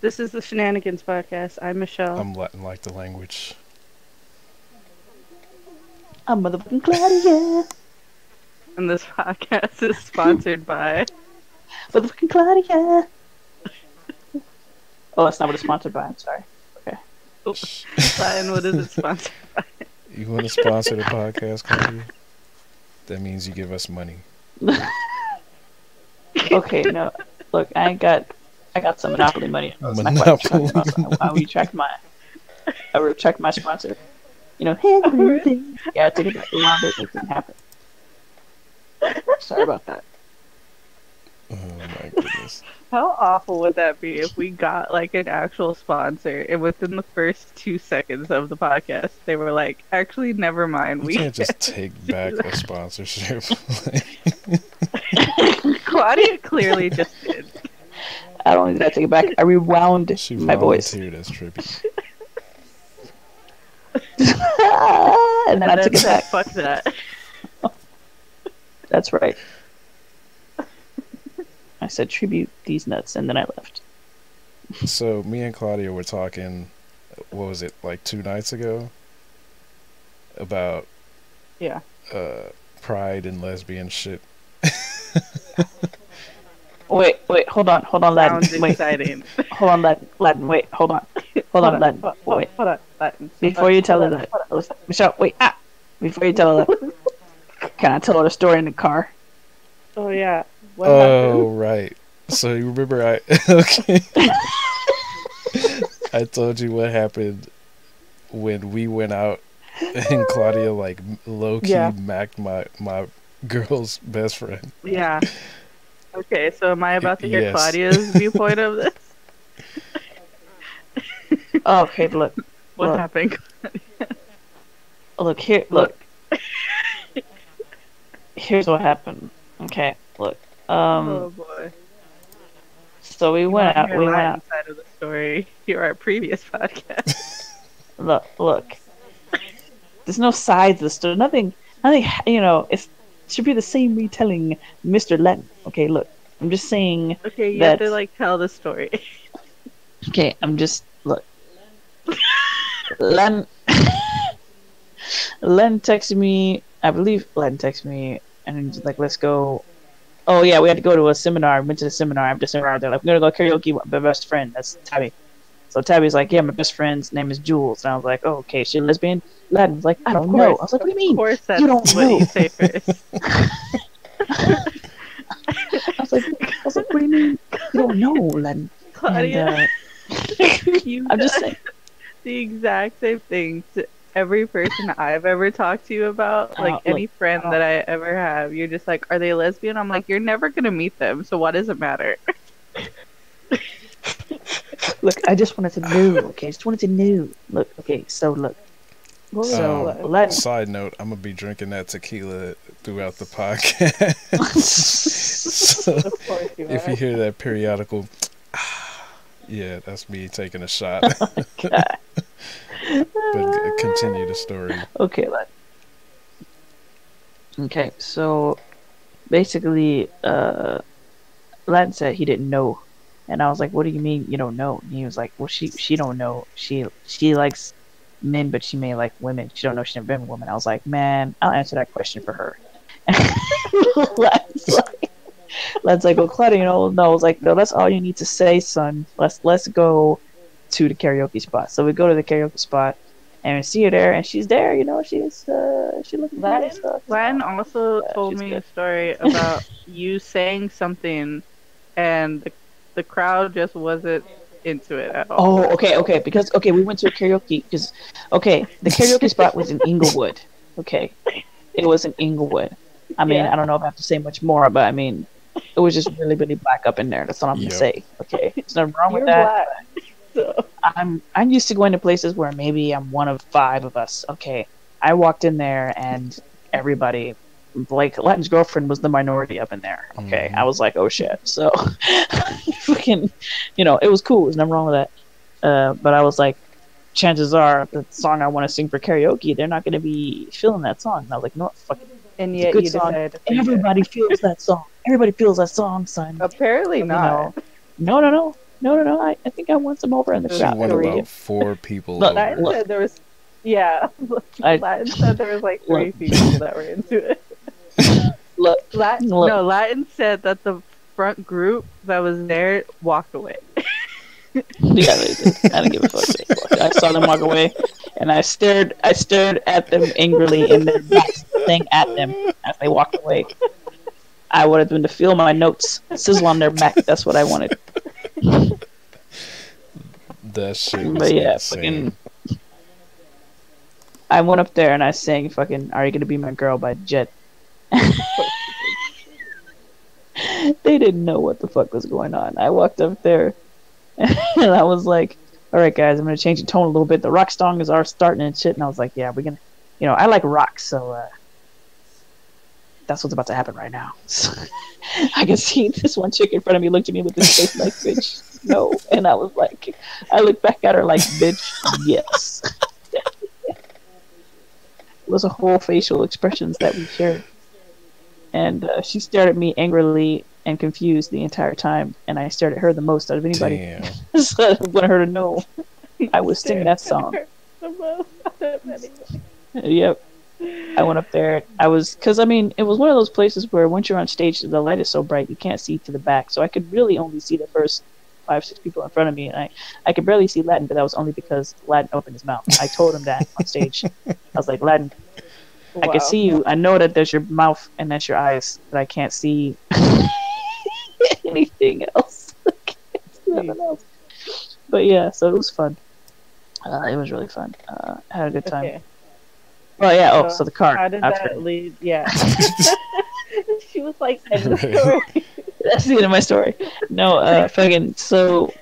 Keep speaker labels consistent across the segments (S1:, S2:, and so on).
S1: This is the Shenanigans Podcast. I'm Michelle.
S2: I'm Latin like the language.
S3: I'm motherfucking Claudia.
S1: and this podcast is sponsored by.
S3: motherfucking Claudia. oh, that's not what it's sponsored by. I'm sorry. Okay.
S1: Latin, what is it sponsored by?
S2: You want to sponsor the podcast, Claudia? That means you give us money.
S3: okay, no. Look, I ain't got I got some monopoly money. That's not quite what I'm talking. I retract my I retract my sponsor. You know, hey, everything. Yeah, I take it back. Rewind it. It didn't happen. Sorry about that.
S2: Oh my goodness.
S1: How awful would that be if we got like an actual sponsor and within the first two seconds of the podcast they were like, actually never mind.
S2: We,
S1: we
S2: can't just take back a sponsorship.
S1: Claudia clearly just did.
S3: I don't need that take it back. I rewound
S2: she
S3: my voice.
S2: That's trippy.
S3: and then I took it back.
S1: Fuck that.
S3: That's right. I said tribute these nuts, and then I left.
S2: So me and Claudia were talking. What was it like two nights ago? About
S1: yeah,
S2: uh, pride and lesbian shit.
S3: wait, wait, hold on, hold on, Latin.
S1: Sounds
S3: wait,
S1: exciting.
S3: hold on, Latin. Latin, wait, hold on, hold,
S1: hold
S3: on,
S1: on,
S3: Latin.
S1: hold,
S3: wait,
S1: hold on, Latin.
S3: Before you tell her that, listen, Michelle, wait, ah, before you tell her that, can I tell her the story in the car?
S1: Oh yeah. What
S2: oh
S1: happened?
S2: right. So you remember I okay. I told you what happened when we went out and Claudia like low key
S1: Yeah.
S2: macked my my girl's best friend.
S1: Yeah. Okay, so am I about to hear
S2: Yes.
S1: Claudia's viewpoint of this?
S3: Oh, okay, look,
S1: What
S3: Look.
S1: happened?
S3: look here, look. Here's what happened. Okay, look. Um,
S1: oh boy.
S3: so we went out. We went
S1: Latin
S3: out.
S1: side of the story. Hear our previous podcast.
S3: Look, look. There's no sides to the story. Nothing. Nothing. You know, it's, it should be the same retelling, Mr. Lennon. Okay, look. I'm just saying.
S1: Okay, you have to like tell the story.
S3: Okay, I'm just look. Len. Len texted me. I believe Len texted me, and he's like, "Let's go." Oh yeah, we had to go to a seminar. Went to the seminar. After the seminar, they're like, "We're gonna go karaoke with my best friend." That's Tabby. So Tabby's like, "Yeah, my best friend's name is Jules," and I was like, "Oh, okay, she a lesbian." Was like, "I don't know." I was like, "What do you mean?
S1: Of
S3: mean?"
S1: course, that's
S3: You don't
S1: what
S3: know.
S1: you say first.
S3: I was like, "I was like, what do you mean? You don't know, Len?"
S1: Claudia,
S3: And, uh,
S1: you
S3: I'm just saying.
S1: the exact same thing to every person I've ever talked to you about, like
S3: Uh,
S1: any friend
S3: uh,
S1: that I ever have. You're just like, are they lesbian? I'm like, you're never gonna meet them, so what does it matter?
S3: Look, I just wanted to know. Okay, I just wanted to know. Look, okay, so look. So
S2: Um,
S3: let
S2: Side note, I'm gonna be drinking that tequila throughout the podcast. so
S1: you
S2: if you hear that periodical yeah, that's me taking a shot. but g- continue the story.
S3: okay, let. Okay, so basically, uh, Latin said he didn't know, and I was like, "What do you mean you don't know?" And he was like, "Well, she she don't know. She she likes men, but she may like women. She don't know she never been a woman." I was like, "Man, I'll answer that question for her." Latin's like, Latin's like, "Well, Claudia, you know, no." I was like, "No, that's all you need to say, son. Let's let's go to the karaoke spot." So we go to the karaoke spot. And we see her there, and she's there. You know, she's uh, she looking good and
S1: Latin,
S3: stuff.
S1: Latin also
S3: Yeah,
S1: told me
S3: good.
S1: a story about you saying something, and the, the crowd just wasn't into it at all.
S3: Oh, okay, okay. Because okay, we went to a karaoke because okay, the karaoke spot was in Inglewood. Okay, it was in Inglewood. I mean,
S1: Yeah.
S3: I don't know if I have to say much more, but I mean, it was just really, really black up in there. That's all I'm
S2: Yep.
S3: gonna say. Okay, there's nothing wrong
S1: You're
S3: with that.
S1: black. So,
S3: I'm I'm used to going to places where maybe I'm one of five of us. Okay, I walked in there and everybody, like Latin's girlfriend, was the minority up in there. Okay,
S2: Mhm.
S3: I was like, oh shit. So, fucking, you know, it was cool. There's nothing wrong with that. Uh, but I was like, chances are the song I want to sing for karaoke, they're not going to be feeling that song. And I was like, no, fuck.
S1: and yet
S3: good
S1: you
S3: song.
S1: sing it.
S3: Everybody feels that song. Everybody feels that song, son.
S1: Apparently
S3: You
S1: not.
S3: know, no, no, no. no, no, no. I, I think I want some over in the crowd.
S2: won about four people
S3: Look,
S2: over.
S1: Latin said there was, yeah.
S3: I-
S1: Latin said there was like three people that were into it.
S3: Look,
S1: Latin,
S3: Look.
S1: no, Latin said that the front group that was there walked away.
S3: yeah, they did. I didn't give a fuck. They I saw them walk away, and I stared. I stared at them angrily, and their backs thing at them as they walked away. I wanted them to feel my notes sizzle on their back. That's what I wanted.
S2: That shit
S3: But yeah,
S2: insane.
S3: fucking. I went up there and I sang "fucking Are You Gonna Be My Girl" by Jet. They didn't know what the fuck was going on. I walked up there and I was like, "All right, guys, I'm gonna change the tone a little bit. The rock songs are starting and shit." And I was like, "Yeah, we're gonna, you know, I like rock, so uh, that's what's about to happen right now." So, I could see this one chick in front of me looked at me with this face like, "Bitch, no," and I was like, I looked back at her like, "Bitch, yes." it was a whole facial expressions that we shared and uh, she stared at me angrily and confused the entire time, and I stared at her the most out of anybody.
S2: Damn.
S3: so I wanted her to know. I was singing that song.
S1: The most out of anybody.
S3: Yep. I went up there. I was, because I mean, it was one of those places where once you're on stage, the light is so bright you can't see to the back. So I could really only see the first five, six people in front of me, and I, I could barely see Latin, but that was only because Latin opened his mouth. I told him that on stage. I was like, Latin, I can see you. I know that there's your mouth and that's your eyes, but I can't see anything else. I can't see nothing else. But yeah, so it was fun. Uh, it was really fun. Uh, had a good time.
S1: Okay.
S3: Well, yeah. Oh,
S1: So,
S3: so the car.
S1: How did
S3: after-
S1: that lead? Yeah. she was like, end of story.
S3: That's the end of my story. No, uh, fucking. So,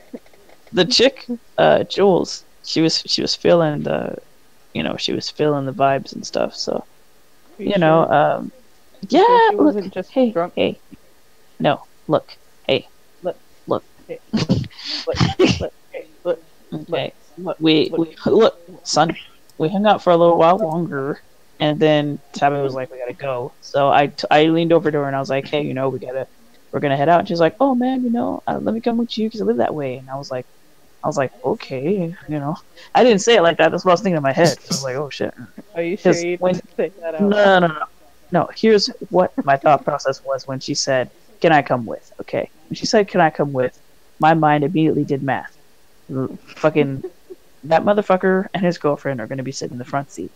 S3: the chick, uh, Jules, she was she was feeling the, you know, she was feeling the vibes and stuff. So, you know, um, yeah.
S1: sure
S3: look,
S1: wasn't just
S3: hey,
S1: drunk?
S3: hey, no, look, hey,
S1: Look.
S3: look,
S1: Look, look, hey, look,
S3: okay.
S1: look.
S3: We, we look, son. We hung out for a little while longer, and then Tabby was like, "We gotta go." So I, t- I leaned over to her and I was like, "Hey, you know, we gotta, we're gonna head out." And she's like, "Oh man, you know, uh, let me come with you because I live that way." And I was like, I was like, "Okay, you know." I didn't say it like that. That's what I was thinking in my head. I was like, "Oh shit."
S1: Are you sure you
S3: when-
S1: didn't say that out
S3: No, no, no, no. Here's what my thought process was when she said, Can I come with? Okay. When she said, Can I come with? My mind immediately did math. Mm, fucking, that motherfucker and his girlfriend are going to be sitting in the front seat.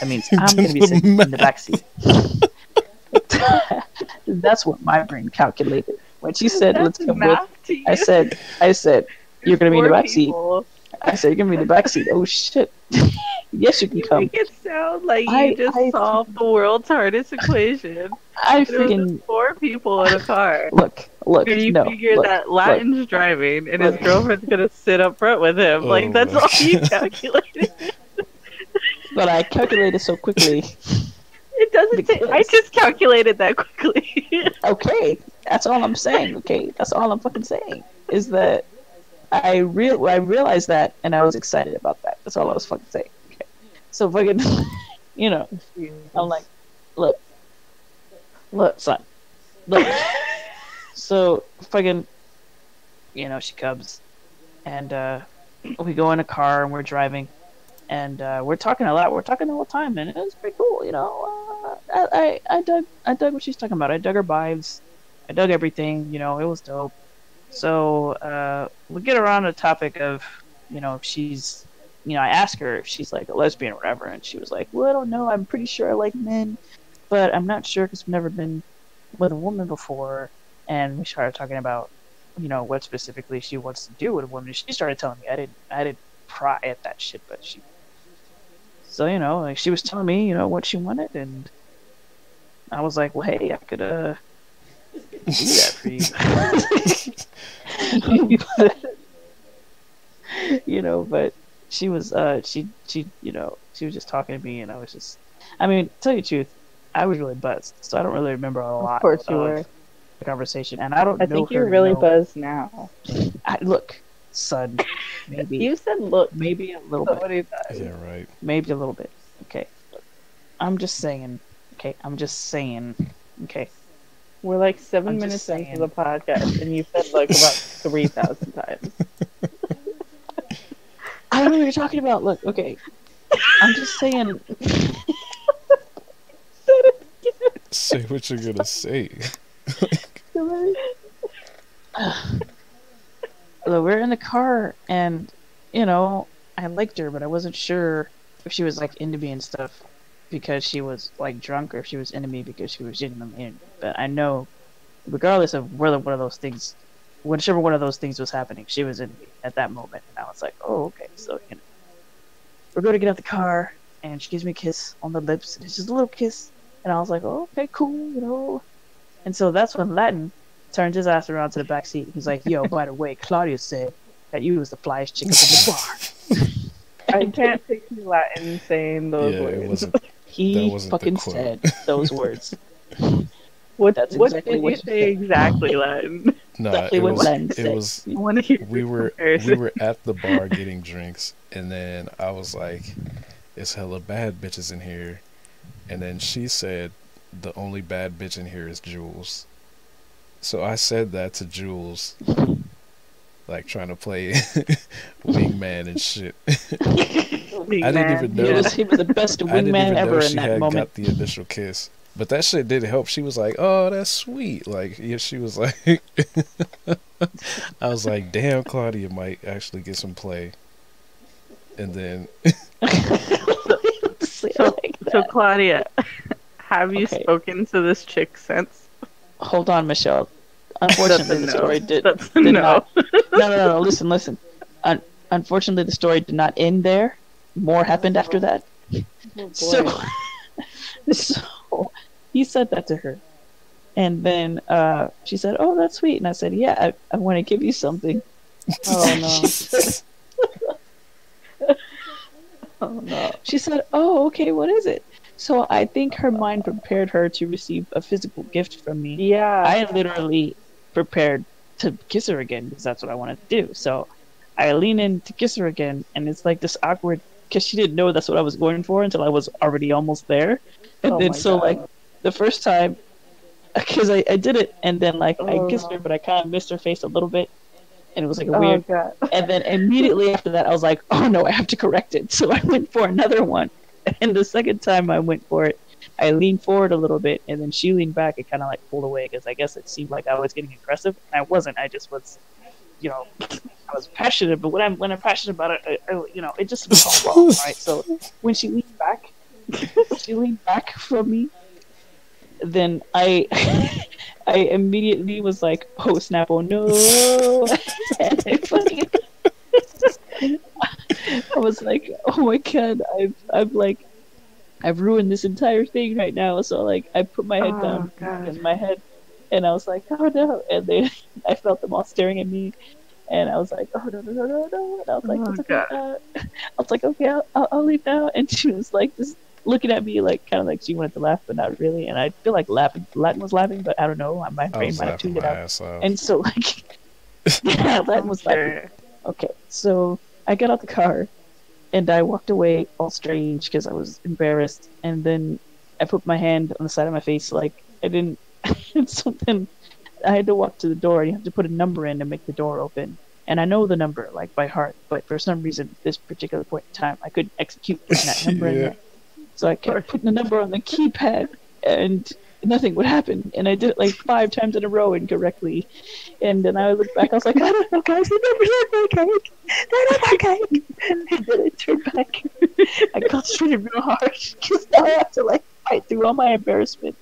S3: That means I'm going to be sitting in the back seat. That's what my brain calculated. When she said, Let's come with,
S1: math to you.
S3: I said, I said, You're going to be in the
S1: Four
S3: back seat. I said, You're going to be in the back seat. Oh shit. yes, you can
S1: You
S3: come.
S1: make it sound like you just
S3: I-
S1: solved the world's hardest equation.
S3: I
S1: It was
S3: freaking,
S1: four people in a car.
S3: look, look,
S1: And you
S3: no.
S1: figure
S3: look.
S1: that Latin's driving and his girlfriend's gonna sit up front with him.
S2: Oh
S1: like that's all you
S2: God.
S1: calculated.
S3: but I calculated so quickly.
S1: It doesn't take I just calculated that quickly.
S3: Okay, that's all I'm saying. Okay, that's all I'm fucking saying is that I real I realized that and I was excited about that. That's all I was fucking saying. Okay, so fucking, you know, I'm like, look, look, son, look. so fucking, you know, she comes, and uh, we go in a car and we're driving, and uh, we're talking a lot. We're talking the whole time, and it was pretty cool. You know, uh, I, I I dug I dug what she's talking about. I dug her vibes. I dug everything. You know, it was dope. So uh, we get around the topic of, you know, if she's, you know, I asked her if she's like a lesbian or whatever, and she was like, "Well, I don't know. I'm pretty sure I like men, but I'm not sure because I've never been with a woman before." And we started talking about, you know, what specifically she wants to do with a woman. She started telling me I didn't, I didn't pry at that shit, but she. So you know, like she was telling me, you know, what she wanted, and I was like, "Well, hey, I could uh." Do you. you know, but she was uh she she you know, she was just talking to me and I was just I mean, tell you the truth, I was really buzzed. So I don't really remember a lot
S1: Of course you were.
S3: the conversation. And I don't
S1: I
S3: know
S1: think you're really
S3: know-
S1: buzzed now.
S3: I, look, son, maybe
S1: You said look.
S3: maybe a little bit.
S1: what is that?
S2: Yeah, right.
S3: Maybe a little bit. Okay. I'm just saying. Okay, I'm just saying. Okay.
S1: We're like 7
S3: I'm
S1: minutes into the podcast and you've said like about three thousand times.
S3: I don't know what you're talking about. Look, okay. I'm just saying.
S2: Say what you're gonna say.
S3: Look, we're in the car, and you know, I liked her, but I wasn't sure if she was like into me and stuff because she was like drunk, or if she was into me because she was genuinely into me. But I know, regardless of whether one of those things, whichever one of those things was happening, she was into me at that moment, and I was like, oh, okay, so you know, we're going to get out of the car, and she gives me a kiss on the lips, and it's just a little kiss, and I was like, oh, okay, cool, you know. And so that's when Latin turns his ass around to the back seat. He's like, yo, by the way, Claudia said that you was the flyest chick up in the bar.
S1: I can't picture Latin saying those
S2: yeah,
S1: words.
S2: it wasn't. That
S3: He fucking said those words.
S1: What,
S3: That's
S1: what
S3: exactly
S1: did
S3: what
S1: you say exactly, Latin?
S2: No,
S3: Exactly
S2: it
S3: what
S2: was.
S3: Len
S2: It
S3: said.
S2: was.
S1: I want to hear.
S2: We were
S1: comparison.
S2: we were at the bar getting drinks, and then I was like, "It's hella bad bitches in here," and then she said, "The only bad bitch in here is Jules." So I said that to Jules, like trying to play wingman and shit. I didn't even know.
S3: He was, he was the best
S2: I didn't
S3: wingman
S2: even
S3: ever in
S2: she
S3: that
S2: had
S3: moment.
S2: got the initial kiss. But that shit did help. She was like, "Oh, that's sweet." Like, yeah, she was like, I was like, "Damn, Claudia might actually get some play." And then
S1: So-
S3: like
S1: So. Claudia, have you
S3: Okay.
S1: spoken to this chick since?
S3: Hold on, Michelle. Unfortunately, the
S1: no.
S3: story did, did
S1: no.
S3: not. No, no, no, no. Listen, listen. Un- unfortunately, the story did not end there. More happened after that.
S1: Oh,
S3: So, so he said that to her, and then uh, she said, "Oh, that's sweet." And I said, "Yeah, I, I want to give you something."
S1: Oh, no. Oh no.
S3: she said, "Oh, okay. What is it?" So I think her mind prepared her to receive a physical gift from me.
S1: Yeah.
S3: I literally prepared to kiss her again because that's what I wanted to do. So I lean in to kiss her again, and it's like this awkward because she didn't know that's what I was going for until I was already almost there. And
S1: Oh
S3: then so
S1: God.
S3: like the first time, because I, I did it, and then like I
S1: Oh.
S3: kissed her, oh. but I kind of missed her face a little bit, and it was like a
S1: oh
S3: weird.
S1: god.
S3: And then immediately after that, I was like, oh no, I have to correct it. So I went for another one. And the second time I went for it, I leaned forward a little bit, and then she leaned back and kind of like pulled away because I guess it seemed like I was getting aggressive. And I wasn't. I just was, you know, I was passionate. But when I'm when I'm passionate about it, I, I, you know, it just was all wrong, right? So when she leaned back, she leaned back from me. Then I, I immediately was like, "Oh snap! Oh no!" I fucking I was like, oh my god, I've I've like I've ruined this entire thing right now. So like I put my head
S1: Oh,
S3: down
S1: God.
S3: in my head and I was like, oh no. And they I felt them all staring at me. And I was like, oh no no no no no. And I was like,
S1: Oh,
S3: "It's okay, uh," I was like, okay, I'll, I'll, I'll leave now. And she was like just looking at me like kind of like she wanted to laugh but not really. And I feel like laughing Latin was laughing but I don't know. My brain might have tuned it out. and so like yeah Latin was laughing. Okay, so I got out the car and I walked away all strange because I was embarrassed. And then I put my hand on the side of my face like I didn't. so then I had to walk to the door and you have to put a number in to make the door open. And I know the number like by heart, but for some reason, this particular point in time, I couldn't execute putting that number in there. So I kept putting the number on the keypad and nothing would happen. And I did it like five times in a row incorrectly. And then I looked back, I was like, I don't know, guys, the numbers aren't that cake. They're not that cake. And then I turned back. I concentrated real hard because now I have to like fight through all my embarrassment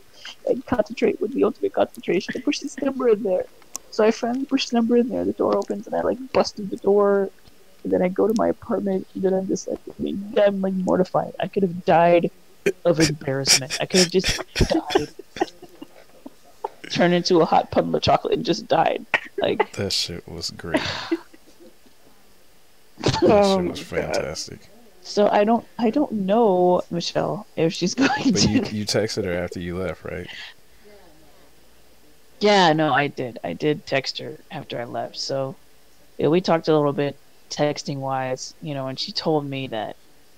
S3: and concentrate with the ultimate concentration to push this number in there. So I finally pushed the number in there. The door opens and I like busted the door. And then I go to my apartment. And then I'm just like, I'm like mortified. I could have died of embarrassment. I could have just died. Turned into a hot puddle of chocolate and just died. Like,
S2: That shit was great. That
S1: Oh
S2: shit was
S1: God.
S2: fantastic.
S3: So I don't, I don't know, Michelle, if she's going
S2: But
S3: to.
S2: you you texted her after you left, right?
S3: Yeah, no, I did. I did text her after I left. So, yeah, we talked a little bit texting wise, you know, and she told me that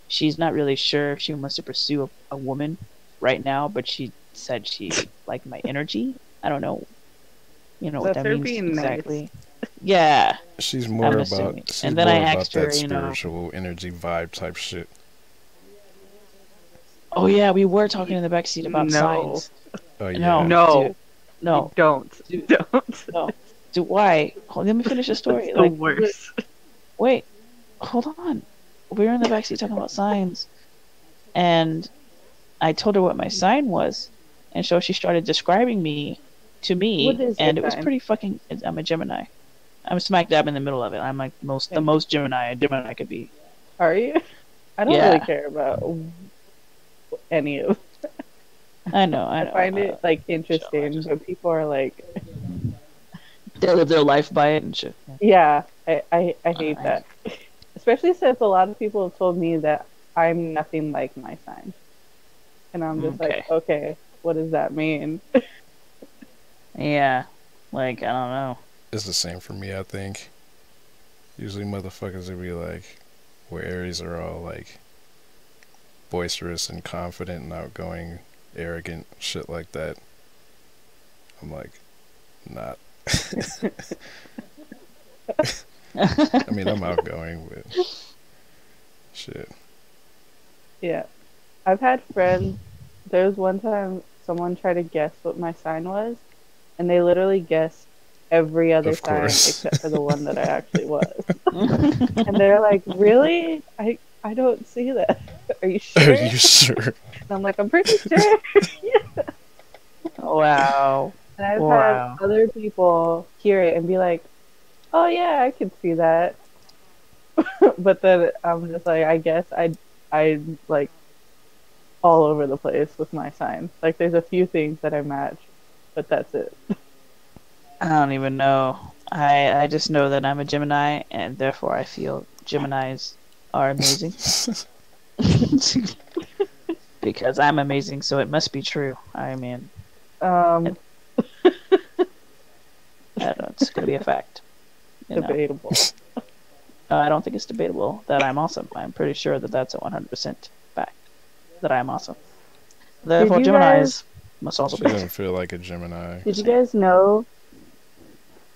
S3: she's not really sure if she wants to pursue a, a woman right now, but she said she liked my energy. I don't know, you know what that means
S1: being nice.
S3: Exactly. Yeah.
S2: She's more
S3: I'm
S2: about
S3: assuming.
S2: she's
S3: And then
S2: more
S3: I
S2: about
S3: asked her,
S2: that
S3: you know-
S2: spiritual energy vibe type shit.
S3: Oh yeah, we were talking in the backseat about
S1: No.
S3: signs.
S2: Oh yeah.
S3: No.
S1: No.
S3: dude. No.
S1: Don't.
S3: Dude.
S1: Don't.
S3: No. Dude, why? Hold, let me finish the story.
S1: It's the
S3: Like,
S1: worst.
S3: wait, hold on. We were in the backseat talking about signs, and I told her what my sign was, and so she started describing me to me,
S1: What is
S3: and it was pretty fucking. I'm a Gemini. I'm smack dab in the middle of it. I'm like most the most Gemini a Gemini I could be.
S1: Are you? I don't
S3: Yeah.
S1: really care about any of.
S3: I know. I
S1: I
S3: know.
S1: find
S3: I
S1: it like interesting, but people are like,
S3: They live their life by it and shit.
S1: yeah, I I, I hate that. Especially since a lot of people have told me that I'm nothing like my sign, and I'm just like, okay, what does that mean?
S3: Yeah. Like I don't know.
S2: It's the same for me, I think. Usually motherfuckers would be like, where Aries are all like boisterous and confident and outgoing, arrogant, shit like that. I'm like, not. I mean, I'm outgoing, but shit.
S1: Yeah. I've had friends. There was one time someone tried to guess what my sign was, and they literally guessed every other
S2: Of
S1: sign
S2: course.
S1: except for the one that I actually was. and they're like, "Really? I I don't see that. Are you sure?"
S2: Are you sure?
S1: And I'm like, "I'm pretty sure."
S3: wow.
S1: And I've
S3: Wow.
S1: had other people hear it and be like, "Oh yeah, I can see that." but then I'm just like, I guess I I like all over the place with my signs. Like there's a few things that I match, but that's it.
S3: I don't even know. I I just know that I'm a Gemini, and therefore I feel Geminis are amazing because I'm amazing. So it must be true. I mean,
S1: Um,
S3: I don't know. It's gonna be a fact.
S1: Debatable.
S3: Uh, I don't think it's debatable that I'm awesome. I'm pretty sure that that's a 100% fact that I'm awesome. Therefore,
S1: you
S3: Geminis
S1: guys-
S3: must also
S2: She doesn't feel like a Gemini.
S1: Did you guys know?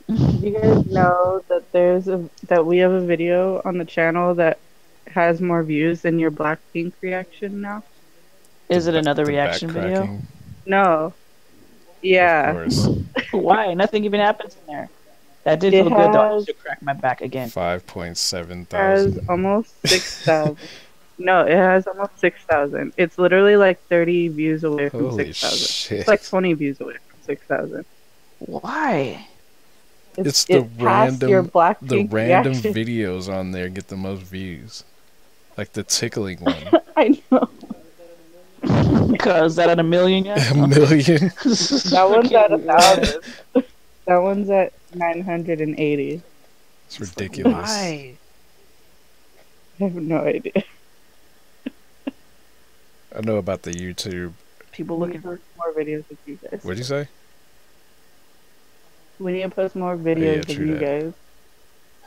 S1: Did you guys know that there's a that we have a video on the channel that has more views than your Blackpink reaction now?
S3: Is it another reaction video?
S1: No. Yeah.
S2: course.
S3: Why? Nothing even happens in there. That did
S1: It
S3: feel good though. I should crack my back again.
S2: 5.7
S1: It has
S2: thousand.
S1: almost six thousand. no, it has almost six thousand. It's literally like thirty views away from
S2: Holy
S1: six thousand.
S2: shit.
S1: It's like twenty views away from six thousand.
S3: Why?
S2: It's the random-
S1: your
S2: the random
S1: reaction.
S2: videos on there get the most views. Like the tickling one.
S1: I know
S3: Because that at a million yet?
S2: a million.
S1: that one's at a thousand. that one's at nine hundred and eighty.
S2: It's ridiculous.
S3: Why?
S1: I have no idea.
S2: I know about the YouTube.
S3: People looking
S1: for more videos of you guys.
S2: What'd you say?
S1: We need to post more oh, videos of you
S2: that.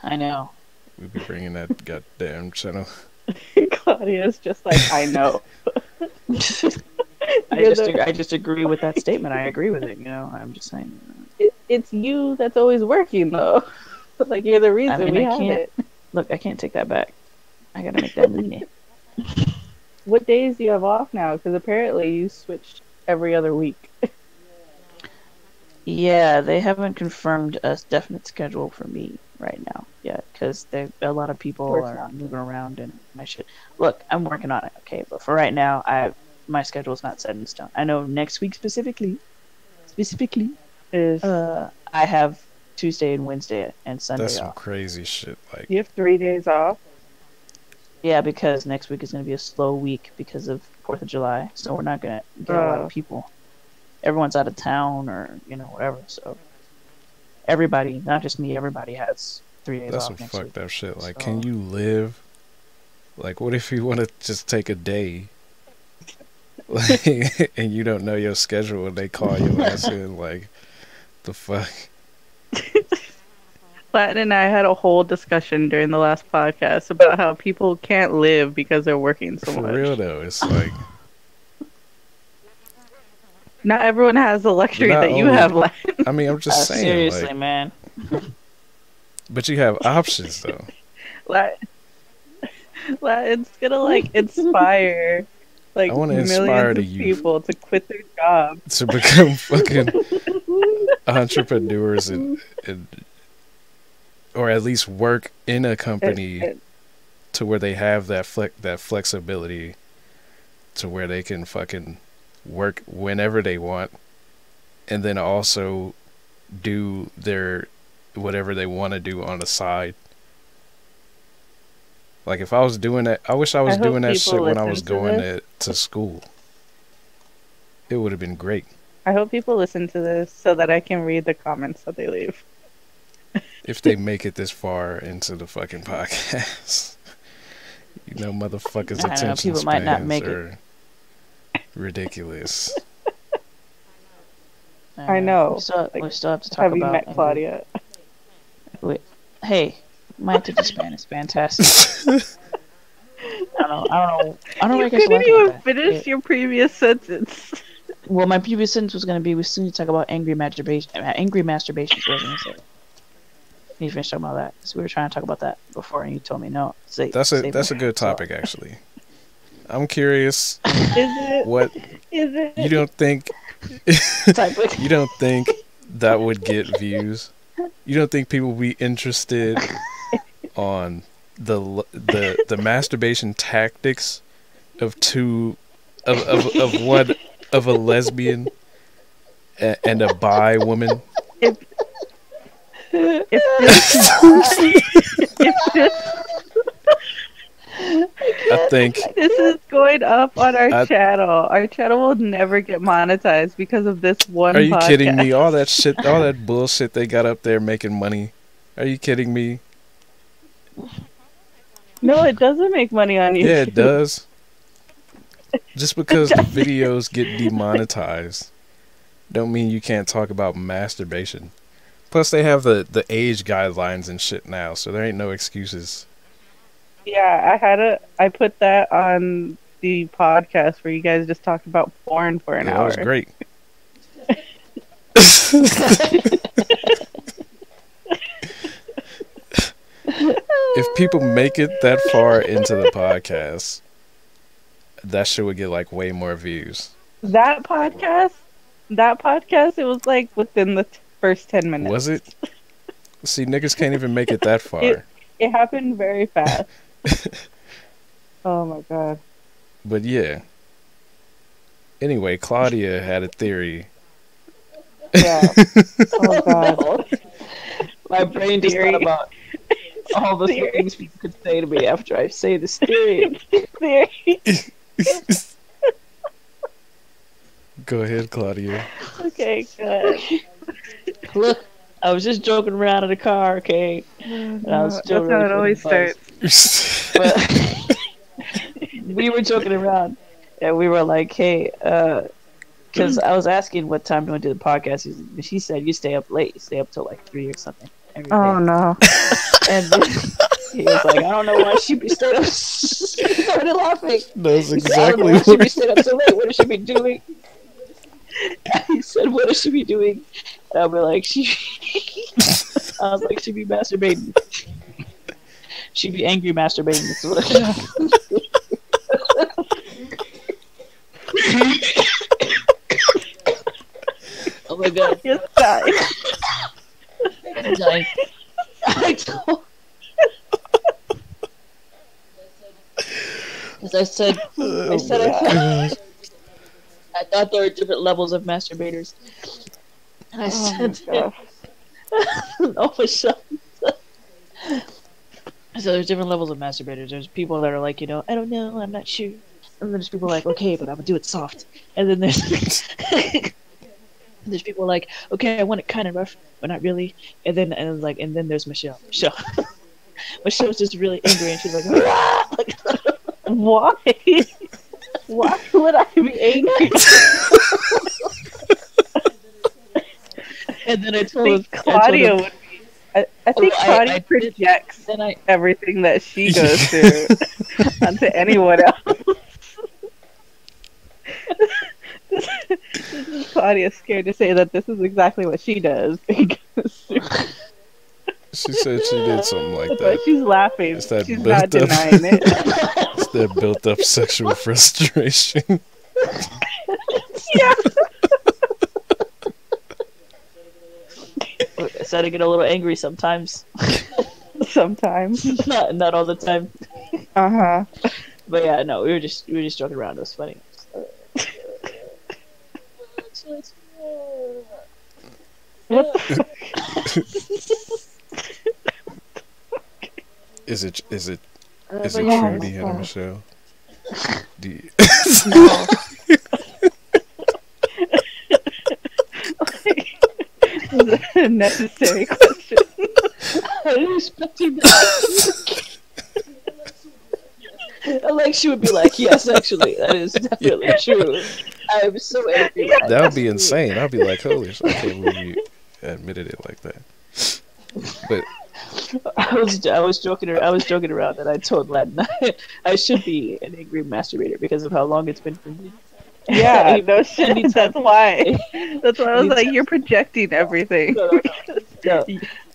S3: I know.
S2: We be bringing that goddamn channel.
S1: Claudia's just like I know.
S3: I just I just agree with that statement. I agree with it. You know, I'm just saying.
S1: it, it's you that's always working though. like you're the reason
S3: mean,
S1: we
S3: I
S1: have
S3: can't-
S1: it.
S3: Look, I can't take that back. I gotta make that money.
S1: What days do you have off now? Because apparently you switched every other week.
S3: Yeah, they haven't confirmed a definite schedule for me right now yet because a lot of people
S1: course
S3: are
S1: not.
S3: moving around and I should Look, I'm working on it. Okay, but for right now, I my schedule's not set in stone. I know next week specifically, specifically,
S1: Is
S3: uh, I have Tuesday and Wednesday and Sunday
S2: That's some
S3: off.
S2: crazy shit. Like,
S1: you have three days off?
S3: Yeah, because next week is going to be a slow week because of Fourth of July, so we're not going to get a lot
S1: Oh.
S3: of people. Everyone's out of town or you know whatever. So everybody, not just me, everybody has three days
S2: that's
S3: off
S2: some
S3: next
S2: fucked
S3: week.
S2: up shit. Like,
S3: So-
S2: can you live? Like, what if you want to just take a day? Like, and you don't know your schedule and they call your ass in, like, the fuck?
S1: Latin and I had a whole discussion during the last podcast about how people can't live because they're working so
S2: For
S1: much.
S2: real though, it's like,
S1: Not everyone has the luxury
S2: Not
S1: that you have, Latin.
S2: I mean, I'm
S3: Uh,
S2: just saying,
S3: seriously,
S2: like,
S3: man.
S2: But you have options though.
S1: Like, like, it's gonna like inspire like
S2: I wanna
S1: millions
S2: inspire
S1: of
S2: the youth.
S1: people to quit their jobs.
S2: To become fucking entrepreneurs and, and or at least work in a company
S1: And-
S2: to where they have that flex that flexibility to where they can fucking work whenever they want and then also do their whatever they want to do on the side. Like if I was doing that, I wish I was
S1: hope
S2: doing that shit when I was going to, to school. It would have been great.
S1: I hope people listen to this so that I can read the comments that they leave.
S2: if they make it this far into the fucking podcast. you know, motherfuckers'
S3: I know,
S2: attention
S3: people might not make it.
S2: Are ridiculous.
S1: I know,
S3: We still,
S1: like,
S3: we still have to talk
S1: Have you
S3: about
S1: met Claudia?
S3: Wait, hey, my attention span is fantastic. I don't know. I don't know. I don't know.
S1: You
S3: what
S1: couldn't
S3: like
S1: even finish
S3: Yeah.
S1: your previous sentence.
S3: Well, my previous sentence was going to be we still need to talk about angry masturbation. uh, Angry masturbation. is I was going to say. Need to finish talking about that. So we were trying to talk about that before, and you told me no. Say,
S2: That's a that's a
S3: it.
S2: good
S3: So-
S2: topic actually. I'm curious
S1: Is it?
S2: what
S1: Is it?
S2: you don't think you don't think that would get views? You don't think people would be interested on the the the masturbation tactics of two of of, of one of a lesbian a- and a bi woman?
S1: If this, if this,
S2: I think
S1: this is going up on our
S2: I-
S1: channel, our channel will never get monetized because of this one.
S2: Are you kidding me? All that shit, all that bullshit they got up there making money. Are you kidding me?
S1: No, it doesn't make money on YouTube.
S2: Yeah, it does. Just because the videos get demonetized, don't mean you can't talk about masturbation. Plus, they have the the age guidelines and shit now, so there ain't no excuses.
S1: Yeah, I had a. I put that on the podcast where you guys just talked about porn for an
S2: Yeah, that was great. if people make it that far into the podcast, that shit would get like way more views.
S1: That podcast, that podcast, it was like within the t- first ten minutes.
S2: Was it? See, niggas can't even make it that far.
S1: It- It happened very fast. oh my god.
S2: But yeah. Anyway, Claudia had a theory.
S1: Yeah. oh god.
S3: My brain just
S1: Theory.
S3: thought about all the
S1: Theory.
S3: things people could say to me after I say this theory.
S1: Theory.
S2: Go ahead, Claudia.
S1: okay, good.
S3: Look, I was just joking around in the car, okay? Oh, and I was
S1: That's how it always starts.
S3: But we were joking around, and we were like, "Hey," uh, because I was asking what time do you want to do the podcast, she said you stay up late, you stay up till like three or something. every oh, day."
S1: Oh no.
S3: And then he was like, "I don't know why she be staying up." she started laughing.
S2: That's
S3: He said, I
S2: exactly
S3: why she
S2: what
S3: be staying up so late. What does she be doing? he said, "What does she be doing?" And I'll be like, "She." I was like, "She be masturbating." She be angry masturbating. Oh my god,
S1: Just die.
S3: I'm dying. I told. As I said, I said I, I thought there were different levels of masturbators. And I
S1: Oh
S3: said, oh my shot. So there's different levels of masturbators. There's people that are like, you know, I don't know, I'm not sure. And then there's people like, okay, but I'm gonna do it soft. And then there's there's people like, okay, I want it kind of rough, but not really. And then and then, like, and then there's Michelle. Michelle, Michelle's just really angry, and she's like, like
S1: Why? Why would I be angry?
S3: and then I told
S1: Claudia would be. I, I think
S3: Oh, I-
S1: Claudia
S3: I
S1: projects
S3: then I
S1: everything that she goes through onto anyone else. this, this is Claudia scared to say that this is exactly what she does. because-
S2: She said she did something like
S1: But
S2: that.
S1: she's laughing.
S2: It's that
S1: She's not
S2: up-
S1: denying it.
S2: It's that built up sexual frustration.
S1: yeah.
S3: I started to get a little angry sometimes.
S1: Sometimes.
S3: not not all the time.
S1: Uh huh.
S3: But yeah, no, we were just we were just joking around. It was funny.
S1: What the
S2: Is it is it
S3: Uh,
S2: is
S3: but
S2: it
S3: yeah,
S2: true,
S3: it's
S2: Deanna
S3: fun.
S2: Michelle? Do you,
S1: This is a necessary question.
S3: I didn't expect her like she would be like, yes, actually, that is definitely true. I'm so angry.
S2: that would be insane. I'd be like, holy shit, I can't believe you admitted it like that. But
S3: I was I was joking ar- I was joking around that I told Len I should be an angry masturbator because of how long it's been for me.
S1: Yeah, no shit.
S3: Anytime-
S1: That's why. That's why I was like, you're projecting everything.
S3: No, no, no.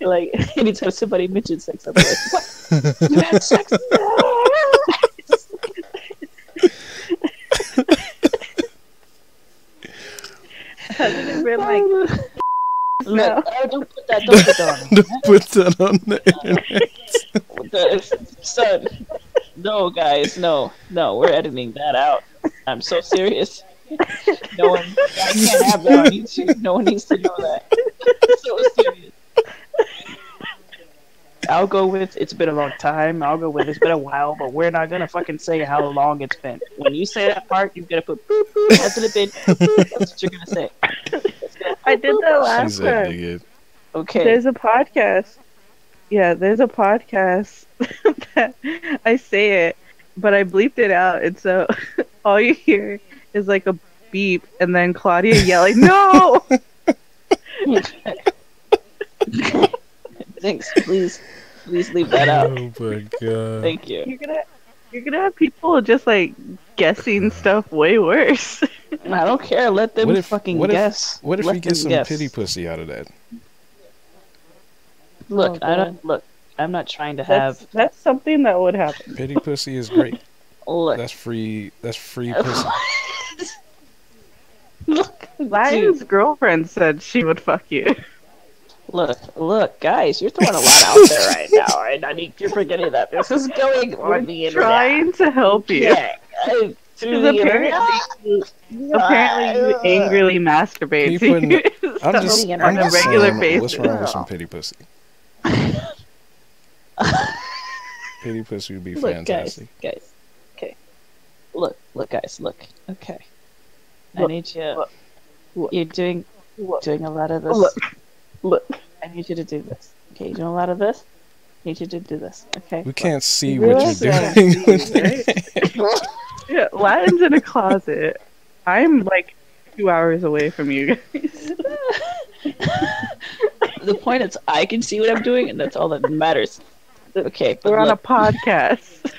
S3: No, like anytime somebody mentions sex, I'm like, what? You had sex?
S1: Hasn't it been like,
S3: Look, oh, don't put that, don't put that on.
S2: don't put that on the internet.
S3: The- son, no, guys, no, no, we're editing that out. I'm so serious. No one, I can't have that on YouTube. No one needs to know that. so serious. I'll go with it's been a long time. I'll go with it's been a while, but we're not gonna fucking say how long it's been. When you say that part, you're gonna put boop boop. That's what it been. That's what you're gonna say.
S1: I did that last time.
S3: Okay.
S1: There's a podcast. Yeah, there's a podcast that I say it, but I bleeped it out, and so all you hear is like a beep, and then Claudia yelling, "No!"
S3: Thanks. Please, please leave that out.
S2: Oh my god.
S3: Thank you.
S1: You're gonna, you're gonna have people just like guessing stuff way worse.
S3: I don't care. Let them
S2: What if-
S3: fucking
S2: what if-
S3: guess.
S2: What if
S3: Let
S2: we get some
S3: guess.
S2: pity pussy out of that?
S3: Look,
S1: Oh,
S3: I don't look. I'm not trying to have.
S1: that's something that would happen.
S2: Pity pussy is great.
S3: Look,
S2: That's free. That's free pussy.
S3: look,
S1: Latin's girlfriend said she would fuck you.
S3: look, look, guys, you're throwing a lot out there right now, and I think you're forgetting that this is going on the internet.
S1: Trying to help you.
S3: Yeah, uh, I- through
S1: Because
S3: the
S1: apparently, you, apparently you angrily masturbate.
S2: He
S1: to
S2: putting-
S1: yourself
S2: I'm just,
S3: on
S2: I'm
S3: a
S2: just
S1: regular
S2: saying, what's wrong with some pity pussy? Pity pussy would be
S3: Look,
S2: fantastic.
S3: guys, guys. Okay. Look, look, guys, look. Okay. I need you.
S1: look, look.
S3: You're doing
S1: Look,
S3: doing a lot of this.
S1: look, look.
S3: I need you to do this. Okay, you're doing a lot of this. I need you to do this. Okay.
S2: We can't see
S1: You
S2: what you're doing. with
S1: right?
S2: it.
S1: Yeah, Latin's in a closet. I'm like two hours away from you guys.
S3: the point is, I can see what I'm doing, and that's all that matters. Okay,
S1: We're on a podcast.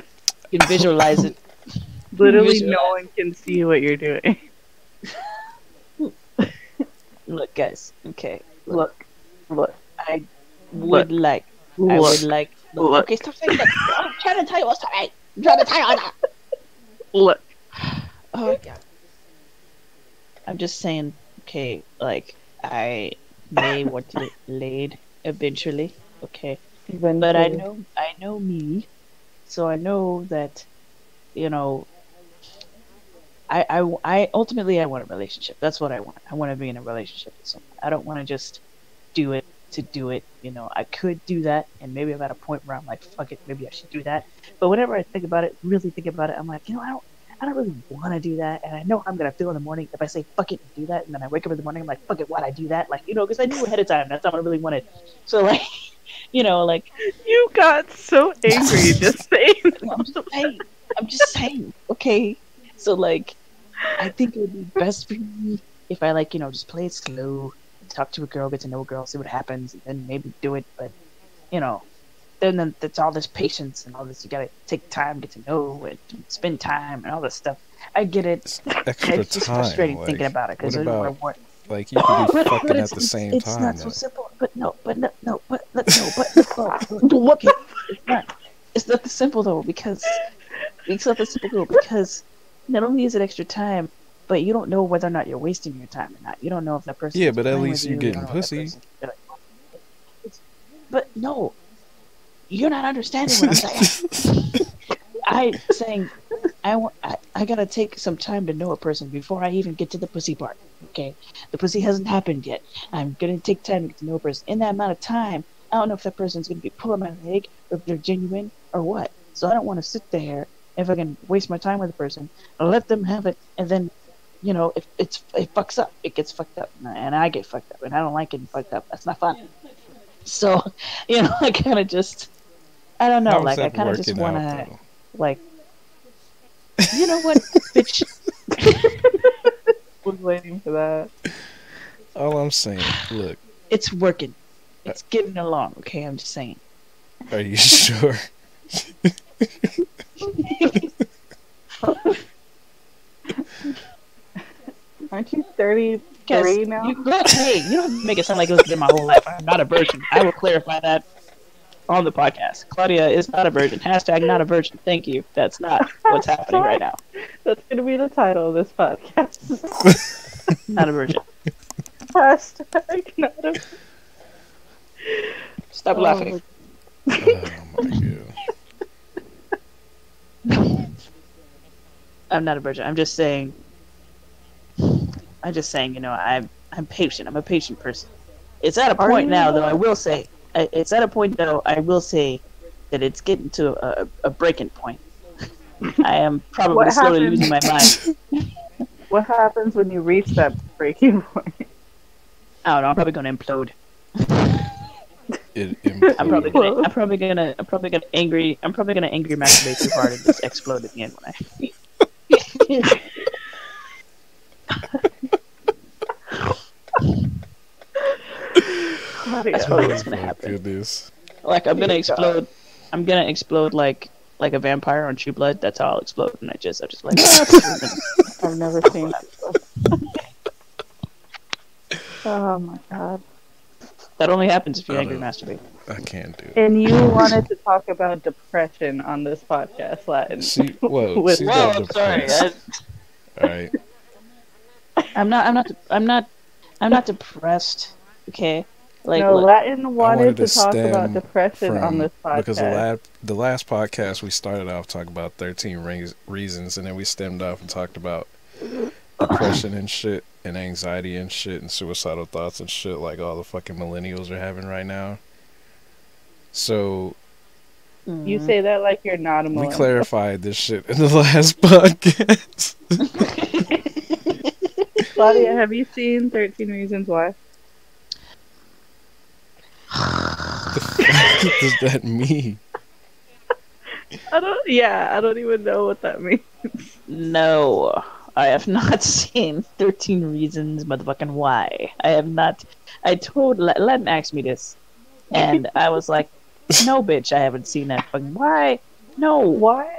S3: you can visualize it.
S1: Literally,
S3: Visualize.
S1: no one can see what you're doing.
S3: Look, guys. Okay.
S1: Look, look,
S3: I would like. I would like.
S1: Look.
S3: Okay, stop saying that. Oh, I'm trying to tell you what's right. I'm trying to tell you that.
S1: Look,
S3: Oh god. I'm just saying, okay, like I may want to get laid eventually, okay. But I know I know me. So I know that you know I, I, I ultimately I want a relationship. That's what I want. I want to be in a relationship with someone. I don't want to just do it to do it. You know, I could do that, and maybe I'm at a point where I'm like, fuck it, maybe I should do that. But whenever I think about it, really think about it, I'm like, you know, I don't, I don't really want to do that, and I know how I'm gonna feel in the morning if I say fuck it and do that, and then I wake up in the morning, I'm like, fuck it, why'd I do that? Like, you know, because I knew ahead of time that's not what I really wanted. So like, you know, like
S1: you got so angry just saying.
S3: I'm just saying. I'm just saying. Okay. So like, I think it would be best for me if I like, you know, just play it slow, talk to a girl, get to know a girl, see what happens, and then maybe do it. But you know, then then it's all this patience and all this. You gotta take time, get to know, and spend time, and all this stuff. I get it.
S2: It's extra
S3: It's just
S2: time.
S3: frustrating
S2: like,
S3: thinking about it because
S2: what
S3: I
S2: about
S3: want.
S2: Like you could be
S3: But-
S2: fucking
S3: but
S2: at
S3: it's,
S2: the
S3: it's-
S2: same
S3: it's
S2: time?
S3: not so simple. but no, but no, no, but no, no, but no. what? Okay, it's not. It's not the simple though because it's not the simple though because not only is it extra time, but you don't know whether or not you're wasting your time or not. You don't know if that person.
S2: Yeah, but at least you're
S3: you,
S2: getting
S3: don't know if that
S2: pussy.
S3: It's- But no, you're not understanding what I'm saying. I saying I want I, I gotta take some time to know a person before I even get to the pussy part. Okay, the pussy hasn't happened yet. I'm gonna take time to get to know a person. In that amount of time, I don't know if that person's gonna be pulling my leg or if they're genuine or what. So I don't want to sit there if I can waste my time with a person. Let them have it, and then, you know, if it's it fucks up, it gets fucked up, and I get fucked up, and I don't like getting fucked up. That's not fun. So, you know, I kind of just, I don't know,
S2: How's
S3: like I kind of just want to, like you know what bitch
S1: Was waiting for that.
S2: All I'm saying, look,
S3: it's working. It's getting along okay? I'm just saying.
S2: Are you sure?
S1: Aren't you 33
S3: Because
S1: now?
S3: you, look, hey you don't make it sound like it was been my whole life. I'm not a virgin. I will clarify that on the podcast. Claudia is not a virgin. Hashtag not a virgin. Thank you. That's not what's happening right now.
S1: That's going to be the title of this podcast.
S3: not a virgin.
S1: Hashtag not a
S3: stop
S1: Oh,
S3: laughing.
S2: Oh my god.
S3: i'm not a virgin. I'm just saying i'm just saying you know i'm i'm patient. I'm a patient person. It's at a
S1: Are
S3: point now though
S1: though?
S3: i will say I- it's at a point though i will say that it's getting to a, a breaking point i am probably
S1: What
S3: slowly
S1: happened?
S3: losing my mind
S1: What happens when you reach that breaking point?
S3: i don't know i'm probably gonna implode i'm probably gonna i'm probably gonna i'm probably gonna angry i'm probably gonna angry masturbate too hard and just explode at the end when i That's probably what's gonna happen.
S2: goodness.
S3: Like I'm gonna explode. I'm gonna explode like like a vampire on True Blood. That's how I'll explode. And I just, I just like. "Ah,
S1: I've never seen that. oh my god.
S3: that only happens if you
S2: I
S3: angry
S2: know.
S3: masturbate.
S2: I can't do it.
S1: And you wanted to talk about depression on this podcast, Latin.
S2: She, whoa,
S1: With-
S2: she's
S3: Whoa, I'm sorry.
S2: depressed.
S3: I,
S2: All right.
S3: I'm not. I'm not. I'm not. I'm not depressed. Okay. Like
S1: no,
S3: look,
S1: Latin wanted, to, talk
S2: stem
S1: about depression on this podcast.
S2: Because the, la- the last podcast we started off talking about 13 re- reasons, and then we stemmed off and talked about depression and shit, and anxiety and shit, and suicidal thoughts and shit, like all the fucking millennials are having right now. So
S1: you
S3: mm,
S1: say that like you're not a millennial.
S2: we clarified this shit in the last podcast.
S1: Claudia, have you seen 13 Reasons Why?
S2: What does that mean?
S1: I don't. Yeah, I don't even know what that means.
S3: No, I have not seen Thirteen Reasons, motherfucking why. I have not. I told Len Len asked me this, and I was like, "No, bitch, I haven't seen that. Fucking why? No,
S1: Why?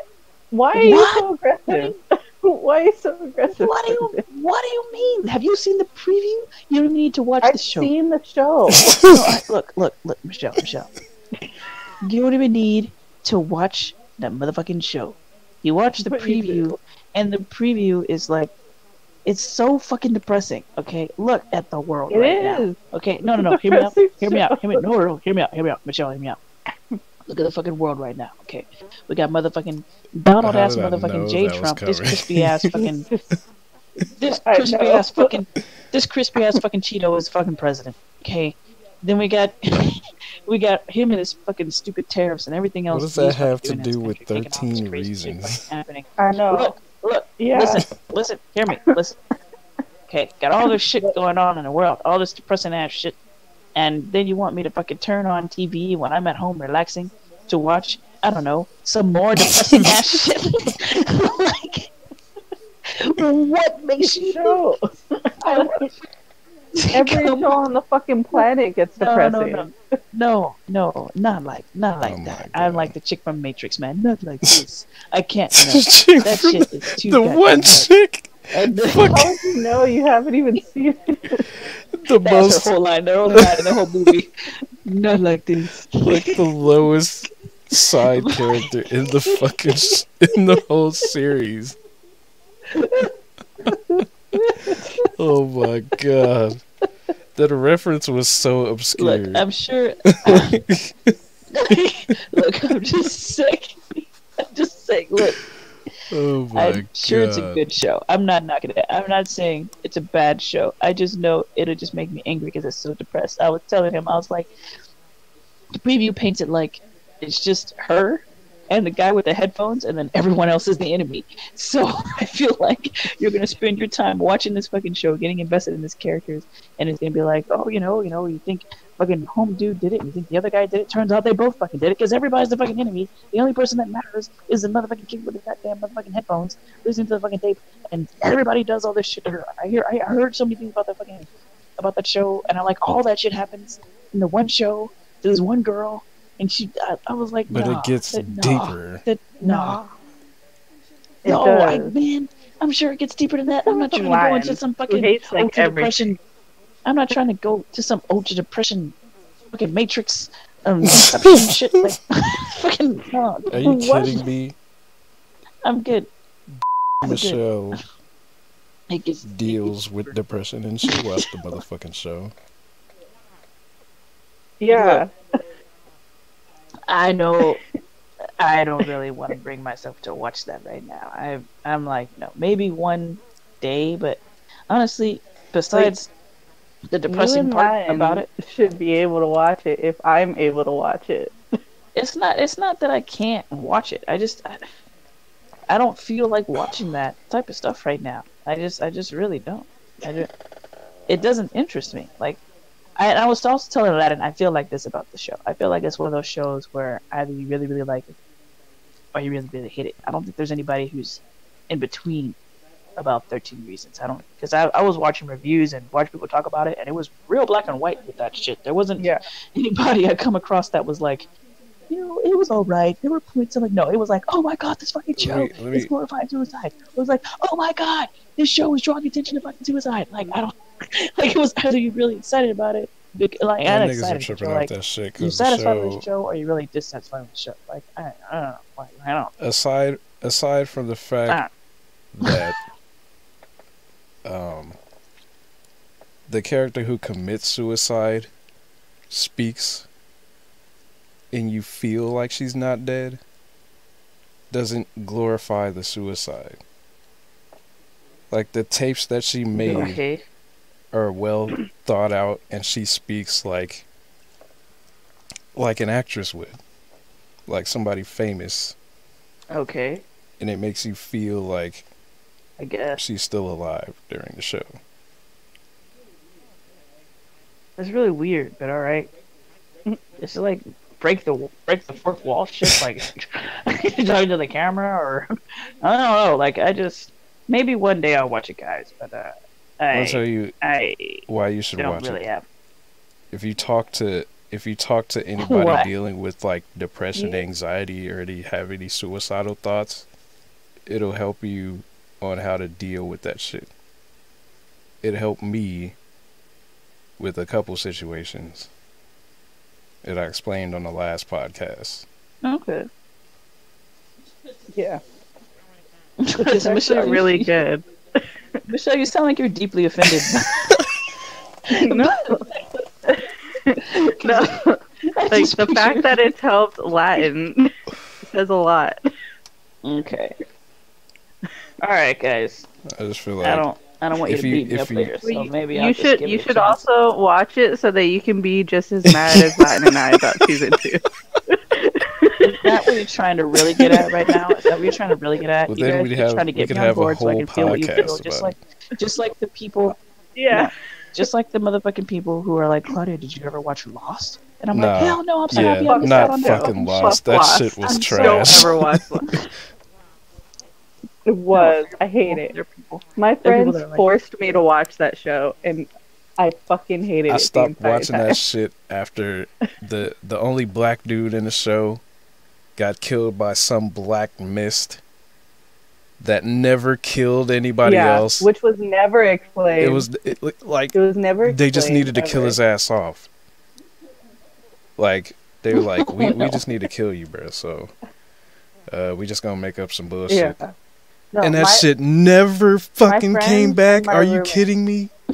S1: Why are you
S3: What?
S1: so aggressive? Why are you so aggressive?
S3: What do you What do you mean? Have you seen the preview? You don't even need to watch
S1: I've
S3: the show.
S1: seen the show.
S3: No, I, look, look, look, Michelle, Michelle. You don't even need to watch that motherfucking show. You watch the
S1: But you do.
S3: preview, and the preview is like, it's so fucking depressing. Okay, look at the world
S1: It
S3: right now. Okay, no, no, no. Hear me out. Hear me out. Hear me. No, no, hear me out. Hear me out. Michelle, hear me out. Look at the fucking world right now. Okay, we got motherfucking Donald
S2: How
S3: ass
S2: did I know
S3: motherfucking J Trump. This crispy ass fucking this crispy ass fucking this crispy ass fucking Cheeto is fucking president. Okay. Then we got we got him and his fucking stupid tariffs and everything else.
S2: What
S3: does
S2: that have to do with
S3: country, taking all this
S2: 13 reasons?
S3: happening.
S1: I know.
S3: Look, look,
S1: Yeah.
S3: listen, listen, hear me, listen. Okay, got all this shit going on in the world, all this depressing ass shit, and then you want me to fucking turn on TV when I'm at home relaxing to watch, I don't know, some more depressing ass shit. like, what makes you
S1: show.
S3: I,
S1: Every
S3: Come
S1: show on the fucking planet gets
S3: No, no,
S1: depressing.
S3: no. No, no, not like, not oh like
S2: Oh my
S3: that. I'm like the chick from Matrix, man. Not like this. I can't. No. That shit is too
S2: the one
S3: dark.
S2: chick,
S3: And-
S1: How would you know you haven't even seen it?
S2: the
S3: That's
S2: most
S3: whole line. Their whole line in the whole movie. Not like this.
S2: like the lowest side character in the fucking sh- in the whole series. oh my god. That reference was so obscure.
S3: Look, I'm sure. look, I'm just saying. I'm just saying. Look,
S2: oh my
S3: I'm sure it's a good show. I'm not knocking it. I'm not saying it's a bad show. I just know it'll just make me angry because it's so depressed. I was telling him, I was like, the preview paints it like it's just her and the guy with the headphones, and then everyone else is the enemy. So I feel like you're gonna spend your time watching this fucking show, getting invested in these characters, and it's gonna be like, oh, you know, you know, you think fucking home dude did it, you think the other guy did it. Turns out they both fucking did it because everybody's the fucking enemy. The only person that matters is the motherfucking kid with the goddamn motherfucking headphones listening to the fucking tape, and everybody does all this shit to her. I hear, I heard so many things about that fucking about that show, and I'm like, all that shit happens in the one show. There's one girl, and she, I, I was like,
S2: But
S3: nah,
S2: it gets
S3: that- nah,
S2: deeper.
S3: That, nah,
S1: It
S3: no, I, man, I'm sure it gets deeper than that. I'm not
S1: Some
S3: trying to go into some fucking
S1: hates like
S3: ode to
S1: everything.
S3: depression. I'm not trying to go to some ultra depression fucking Matrix, um, shit. Like, fucking no.
S2: Are you
S3: What?
S2: kidding me?
S3: I'm good. I'm good.
S2: Michelle
S3: It gets
S2: deals with depression and she watched the motherfucking show.
S1: Yeah.
S3: I know. I don't really want to bring myself to watch that right now. I I'm like no, maybe one day, but honestly, besides the depressing part about it,
S1: should be able to watch it if I'm able to watch it.
S3: it's not it's not that I can't watch it. I just I, I don't feel like watching that type of stuff right now. I just I just really don't. I just, it doesn't interest me. Like I, I was also telling Aladdin, I feel like this about the show. I feel like it's one of those shows where either you really really like it or you really really hate it. I don't think there's anybody who's in between about 13 reasons. I don't because I, I was watching reviews and watching people talk about it and it was real black and white with that shit. There wasn't
S1: Yeah.
S3: anybody I come across that was like, you know, it was all right. There were points of like, no, it was like, oh my god, this fucking
S2: Let
S3: show
S2: me- let
S3: is glorifying suicide. It was like, oh my god, this show is drawing attention to fucking suicide. Like I don't, like it was either you really excited about it, like I'm
S2: niggas are
S3: excited, but
S2: tripping
S3: like
S2: that shit
S3: you satisfied with
S2: show,
S3: the show or are you really dissatisfied with the show. Like I, I don't know, like I don't.
S2: aside aside from the fact
S3: Ah.
S2: that um the character who commits suicide speaks and you feel like she's not dead doesn't glorify the suicide. Like the tapes that she made
S3: Okay,
S2: are well thought out and she speaks like like an actress would. Like somebody famous
S3: okay,
S2: and it makes you feel like
S3: I guess
S2: she's still alive during the show.
S3: That's really weird, but all right. It's like break the break the fourth wall shit, like talking to the camera, or I don't know. Like I just maybe one day I'll watch it, guys. But uh,
S2: I'll
S3: I
S2: tell you
S3: I
S2: why you should watch
S3: really
S2: it.
S3: have.
S2: If you talk to if you talk to anybody
S3: What?
S2: dealing with like depression,
S1: Yeah.
S2: anxiety, or they have any suicidal thoughts, it'll help you on how to deal with that shit. It helped me with a couple situations that I explained on the last podcast.
S3: Okay.
S1: Yeah. Which is
S3: Michelle,
S1: actually really good.
S3: Michelle, you sound like you're deeply offended.
S1: no. no. Like the fact that it's helped Latin says a lot.
S3: Okay. All right, guys.
S2: I just feel like I
S3: don't. I don't want you
S2: if
S3: to
S2: you-
S3: beat me up
S2: you-
S3: later, so
S1: Well, you-
S3: maybe I'll
S1: you
S3: just
S1: should you should
S3: chance.
S1: also watch it so that you can be just as mad as Latin and I about season two.
S3: Is that what you're trying to really get at right now? Is that what you're trying to really get at?
S2: Well,
S3: you guys
S2: we'd
S3: are
S2: have-
S3: trying to get me on board so I can feel what you feel,
S2: podcast
S3: just
S2: about
S3: like, just like the people,
S1: Yeah.
S3: just like the motherfucking people who are like, Claudia, did you ever watch Lost? And I'm
S2: Nah.
S3: like, hell no, I'm so
S2: yeah,
S3: happy I missed
S2: not
S3: out on that.
S2: fucking
S1: Fuck
S2: lost. That
S1: Lost.
S2: shit was
S3: I'm
S2: trash.
S1: Don't ever watch one. It was. I hate it.
S3: There are people.
S1: My
S3: There are people
S1: friends
S3: like-
S1: forced me to watch that show, and I fucking hated it.
S2: I stopped
S1: entire
S2: watching
S1: time.
S2: that shit after the the only black dude in the show got killed by some black mist. that never killed anybody
S1: yeah,
S2: else.
S1: which was never explained.
S2: it was it, like
S1: It was never.
S2: they just
S1: explained
S2: needed to kill his ass off. Like they were like, we we just need to kill you, bro. So, uh, we just gonna make up some bullshit.
S1: Yeah. No,
S2: and that
S1: my-
S2: shit never fucking came back.
S1: and my
S2: Are you kidding me?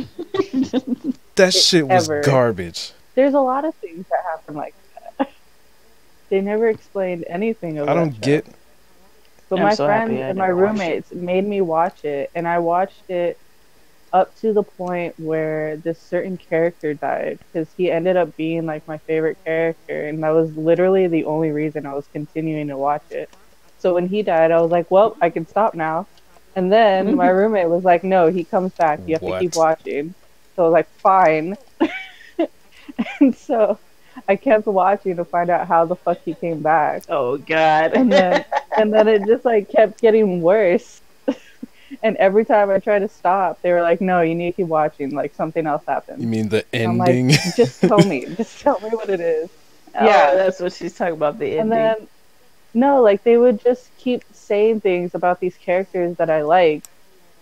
S2: that shit was
S1: ever.
S2: garbage.
S1: There's a lot of things that happen like that. They never explained anything of
S2: it.
S1: I
S2: don't
S1: show.
S2: get.
S1: But
S3: I'm
S1: my
S3: so
S1: friends and my roommates made me watch it, and I watched it up to the point where this certain character died because he ended up being like my favorite character, and that was literally the only reason I was continuing to watch it. So when he died, I was like, "Well, I can stop now." And then my roommate was like, "No, he comes back. You have to keep watching." So I was like, "Fine." and so I kept watching to find out how the fuck he came back
S3: Oh God.
S1: and then and then it just like kept getting worse. and every time I tried to stop, they were like, "No, you need to keep watching. Like something else happened."
S2: You mean the
S1: I'm like,
S2: ending?
S1: just tell me. Just tell me what it is.
S3: Oh,
S1: Yeah.
S3: that's what she's talking about. The
S1: And
S3: ending.
S1: then no, like they would just keep saying things about these characters that I like,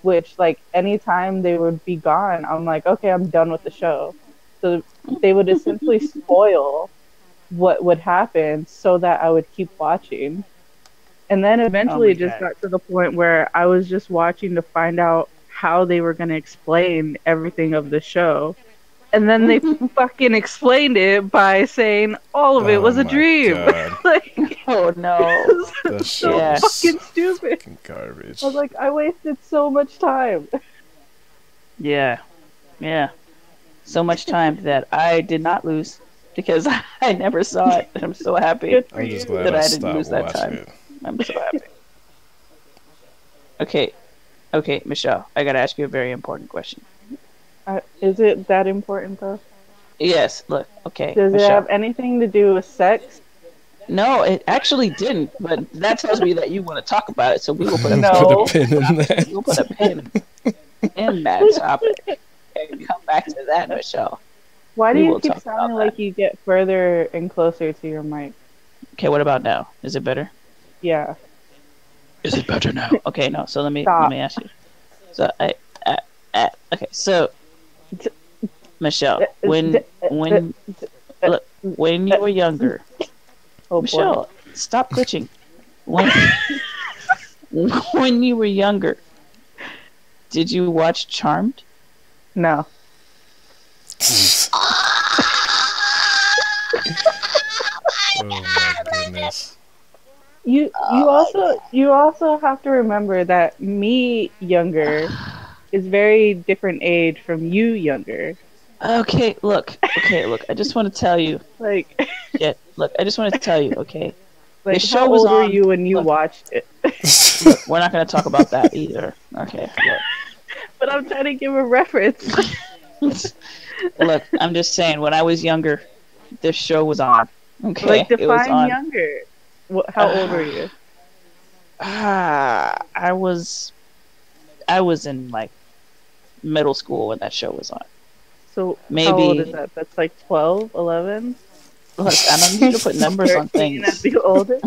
S1: which like anytime they would be gone, I'm like, okay, I'm done with the show. So they would essentially spoil what would happen so that I would keep watching. And then eventually it just
S3: God.
S1: got to the point where I was just watching to find out how they were going to explain everything of the show. And then they fucking explained it by saying all of it
S2: Oh
S1: was a
S2: oh
S1: dream. Like
S3: oh no.
S2: That shit
S1: so
S3: Yeah.
S1: fucking stupid.
S2: fucking garbage.
S1: I was like, I wasted so much time.
S3: Yeah. Yeah. So much time that I did not lose because I never saw it. I'm so happy.
S2: I'm just glad
S3: that
S2: I
S3: I didn't lose that time.
S2: it.
S3: I'm so happy. Okay. Okay, Michelle, I gotta ask you a very important question.
S1: Uh, is it that important though?
S3: Yes, look, okay.
S1: Does it have anything to do with sex?
S3: No, it actually didn't, but that tells me that you want to talk about it, so we will put a
S1: No.
S2: Put a pin in that.
S3: we'll put a pin in that topic and come back to that, Michelle.
S1: Why do
S3: We
S1: you keep sounding like you get further and closer to your mic?
S3: Okay, what about now? Is it better?
S1: Yeah.
S3: Is it better now? Okay, no. So let me
S1: Stop.
S3: let me ask you. So I, I, I okay. So Michelle, uh, uh, when uh, when look, when you were younger,
S1: Oh boy.
S3: Michelle, stop glitching. When when you were younger, did you watch Charmed?
S1: No.
S2: Oh my goodness.
S1: You you also you also have to remember that me younger is very different age from you younger.
S3: Okay, look. Okay, look. I just want to tell you.
S1: Like
S3: yeah, Look, I just want to tell you. Okay,
S1: like
S3: show
S1: how
S3: was
S1: old were
S3: on-
S1: you when you
S3: look.
S1: watched it?
S3: look, we're not going to talk about that either. Okay. Look.
S1: But I'm trying to give a reference.
S3: Look, I'm just saying, when I was younger, this show was on. Okay,
S1: like
S3: it was
S1: define
S3: on.
S1: younger. How old were you?
S3: Ah, I was, I was in like middle school when that show was on.
S1: So
S3: Maybe-
S1: how old is that? That's like 12, 11?
S3: Look, I don't need to put numbers on things.
S1: The oldest?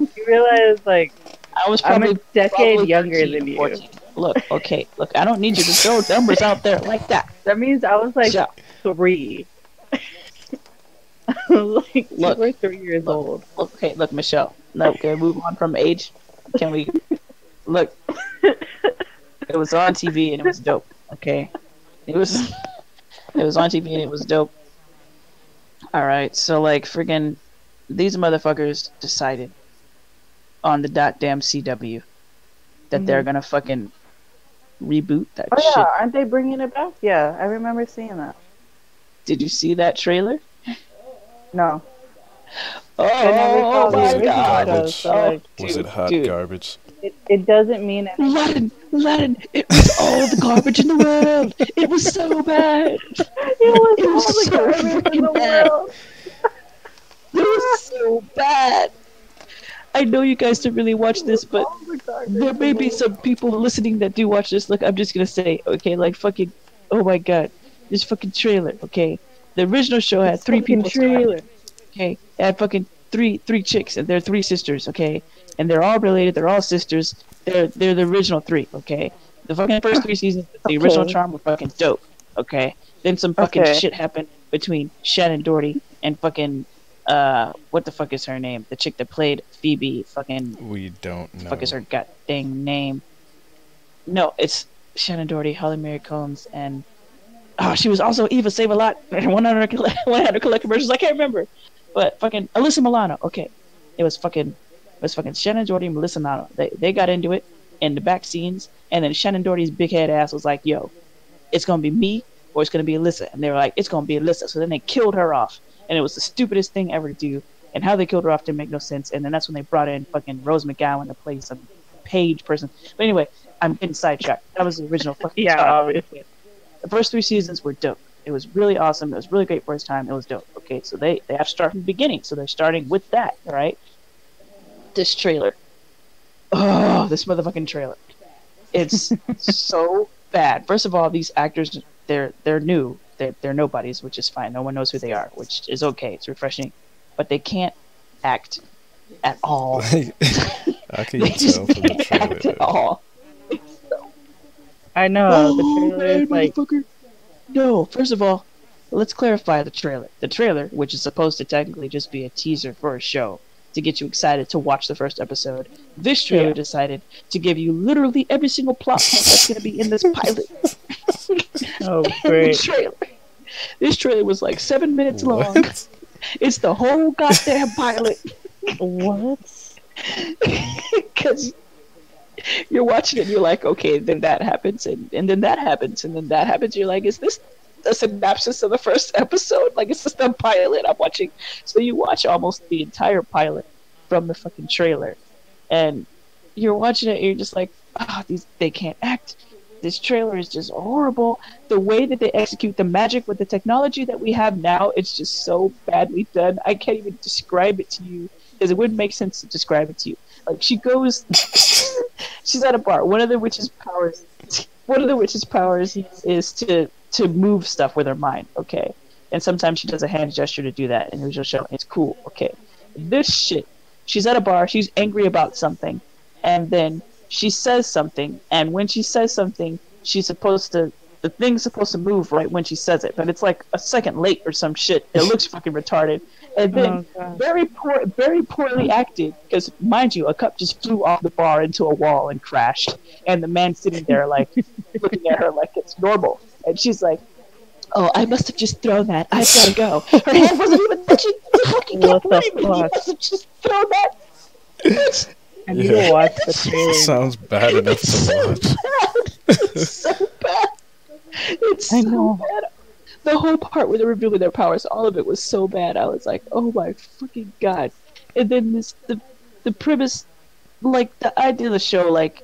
S1: you realize like
S3: I was
S1: I'm
S3: probably
S1: a decade
S3: probably
S1: younger
S3: 13,
S1: than you.
S3: 14. Look, okay, look, I don't need you to throw numbers out there like that.
S1: That means I was like
S3: So,
S1: three. Like
S3: Look.
S1: two or three years
S3: Look.
S1: old.
S3: look, okay, look, Michelle. No, can we move on from age? Can we? Look, it was on TV and it was dope. Okay, it was, it was on TV and it was dope. All right, so like friggin', these motherfuckers decided on the dot damn CW that they're mm-hmm. gonna fucking reboot that
S1: Oh
S3: shit.
S1: yeah, aren't they bringing it back? Yeah, I remember seeing that.
S3: Did you see that trailer?
S1: No,
S3: Oh,
S1: I never oh
S3: my god!
S2: Garbage.
S1: so like,
S2: Was it hot
S3: dude.
S2: garbage?
S1: it, it doesn't mean anything.
S3: It was all the garbage in the world. It was so bad.
S1: It was
S3: It was
S1: all the
S3: so
S1: garbage in the
S3: bad.
S1: world.
S3: It was so bad. I know you guys don't really watch this, but
S1: the
S3: there may be some people listening that do watch this. Look, I'm just gonna say, okay, like fucking, oh my god, this fucking trailer, okay. The original show had three people.
S1: trailer.
S3: Okay, it had fucking three three chicks, and they're three sisters, okay, and they're all related. They're all sisters. They're they're the original three, okay. The fucking first three seasons, the original charm were fucking dope, okay. Then some fucking
S1: Okay.
S3: shit happened between Shannen Doherty and fucking uh what the fuck is her name? The chick that played Phoebe, fucking
S2: We don't know.
S3: fuck is her god dang name? No, it's Shannen Doherty, Holly Marie Combs, and oh, she was also Eva Save a Lot and one hundred one hundred collect commercials. I can't remember, but fucking Alyssa Milano. Okay, it was fucking it was fucking Shannen Doherty and Melissa Milano. They they got into it in the back scenes, and then Shannen Doherty's big head ass was like, "Yo, it's gonna be me or it's gonna be Alyssa," and they were like, "It's gonna be Alyssa." So then they killed her off, and it was the stupidest thing ever to do. And how they killed her off didn't make no sense. And then that's when they brought in fucking Rose McGowan to play some Paige person. But anyway, I'm getting sidetracked. That was the original fucking
S1: Yeah, obviously.
S3: The first three seasons were dope. It was really awesome. It was really great for its time. It was dope. Okay, so they they have to start from the beginning. So they're starting with that, all right? This trailer. Oh, this motherfucking trailer. It's so bad. First of all, these actors they're they're new. They're they're nobodies, which is fine. No one knows who they are, which is okay. It's refreshing. But they can't act at all.
S2: How can you
S3: They just
S2: tell from the
S3: can't
S2: trailer?
S3: act at all.
S1: I know
S3: Oh,
S1: the trailer is like.
S3: No, first of all, let's clarify the trailer. The trailer, which is supposed to technically just be a teaser for a show to get you excited to watch the first episode, this trailer
S1: Yeah.
S3: decided to give you literally every single plot point that's going to be in this pilot.
S1: oh great.
S3: trailer. This trailer was like seven minutes long. It's the whole goddamn pilot.
S1: what?
S3: Because you're watching it and you're like, okay, then that happens, and, and then that happens, and then that happens. You're like, is this a synopsis of the first episode? Like, is this the pilot I'm watching? So you watch almost the entire pilot from the fucking trailer, and you're watching it, and you're just like, ah, these they can't act. This trailer is just horrible. The way that they execute the magic with the technology that we have now, it's just so badly done. I can't even describe it to you because it wouldn't make sense to describe it to you. Like she goes, she's at a bar. One of the witch's powers, one of the witch's powers is to to move stuff with her mind. Okay, and sometimes she does a hand gesture to do that, and it was just showing it's cool. Okay, this shit. She's at a bar. She's angry about something, and then she says something, and when she says something, she's supposed to. The thing's supposed to move right when she says it, but it's like a second late or some shit. It looks fucking retarded. And then
S1: Oh,
S3: very poor, very poorly acted. Because mind you, a cup just flew off the bar into a wall and crashed, and the man sitting there like looking at her like it's normal, and she's like, "Oh, I must have just thrown that. I've got to go." Her hand wasn't even touching the fucking
S1: What
S3: cup.
S1: the
S3: What do you mean? You
S1: fuck?
S3: must have just thrown that. It's,
S1: And you
S2: Yeah.
S1: don't watch the trailer.
S2: Sounds bad enough
S3: it's so
S2: to watch.
S3: bad. It's so bad. It's
S1: I
S3: so
S1: know.
S3: bad. The whole part where they're revealing their powers, all of it was so bad. I was like, "Oh my fucking god!" And then this, the, the premise, like the idea of the show, like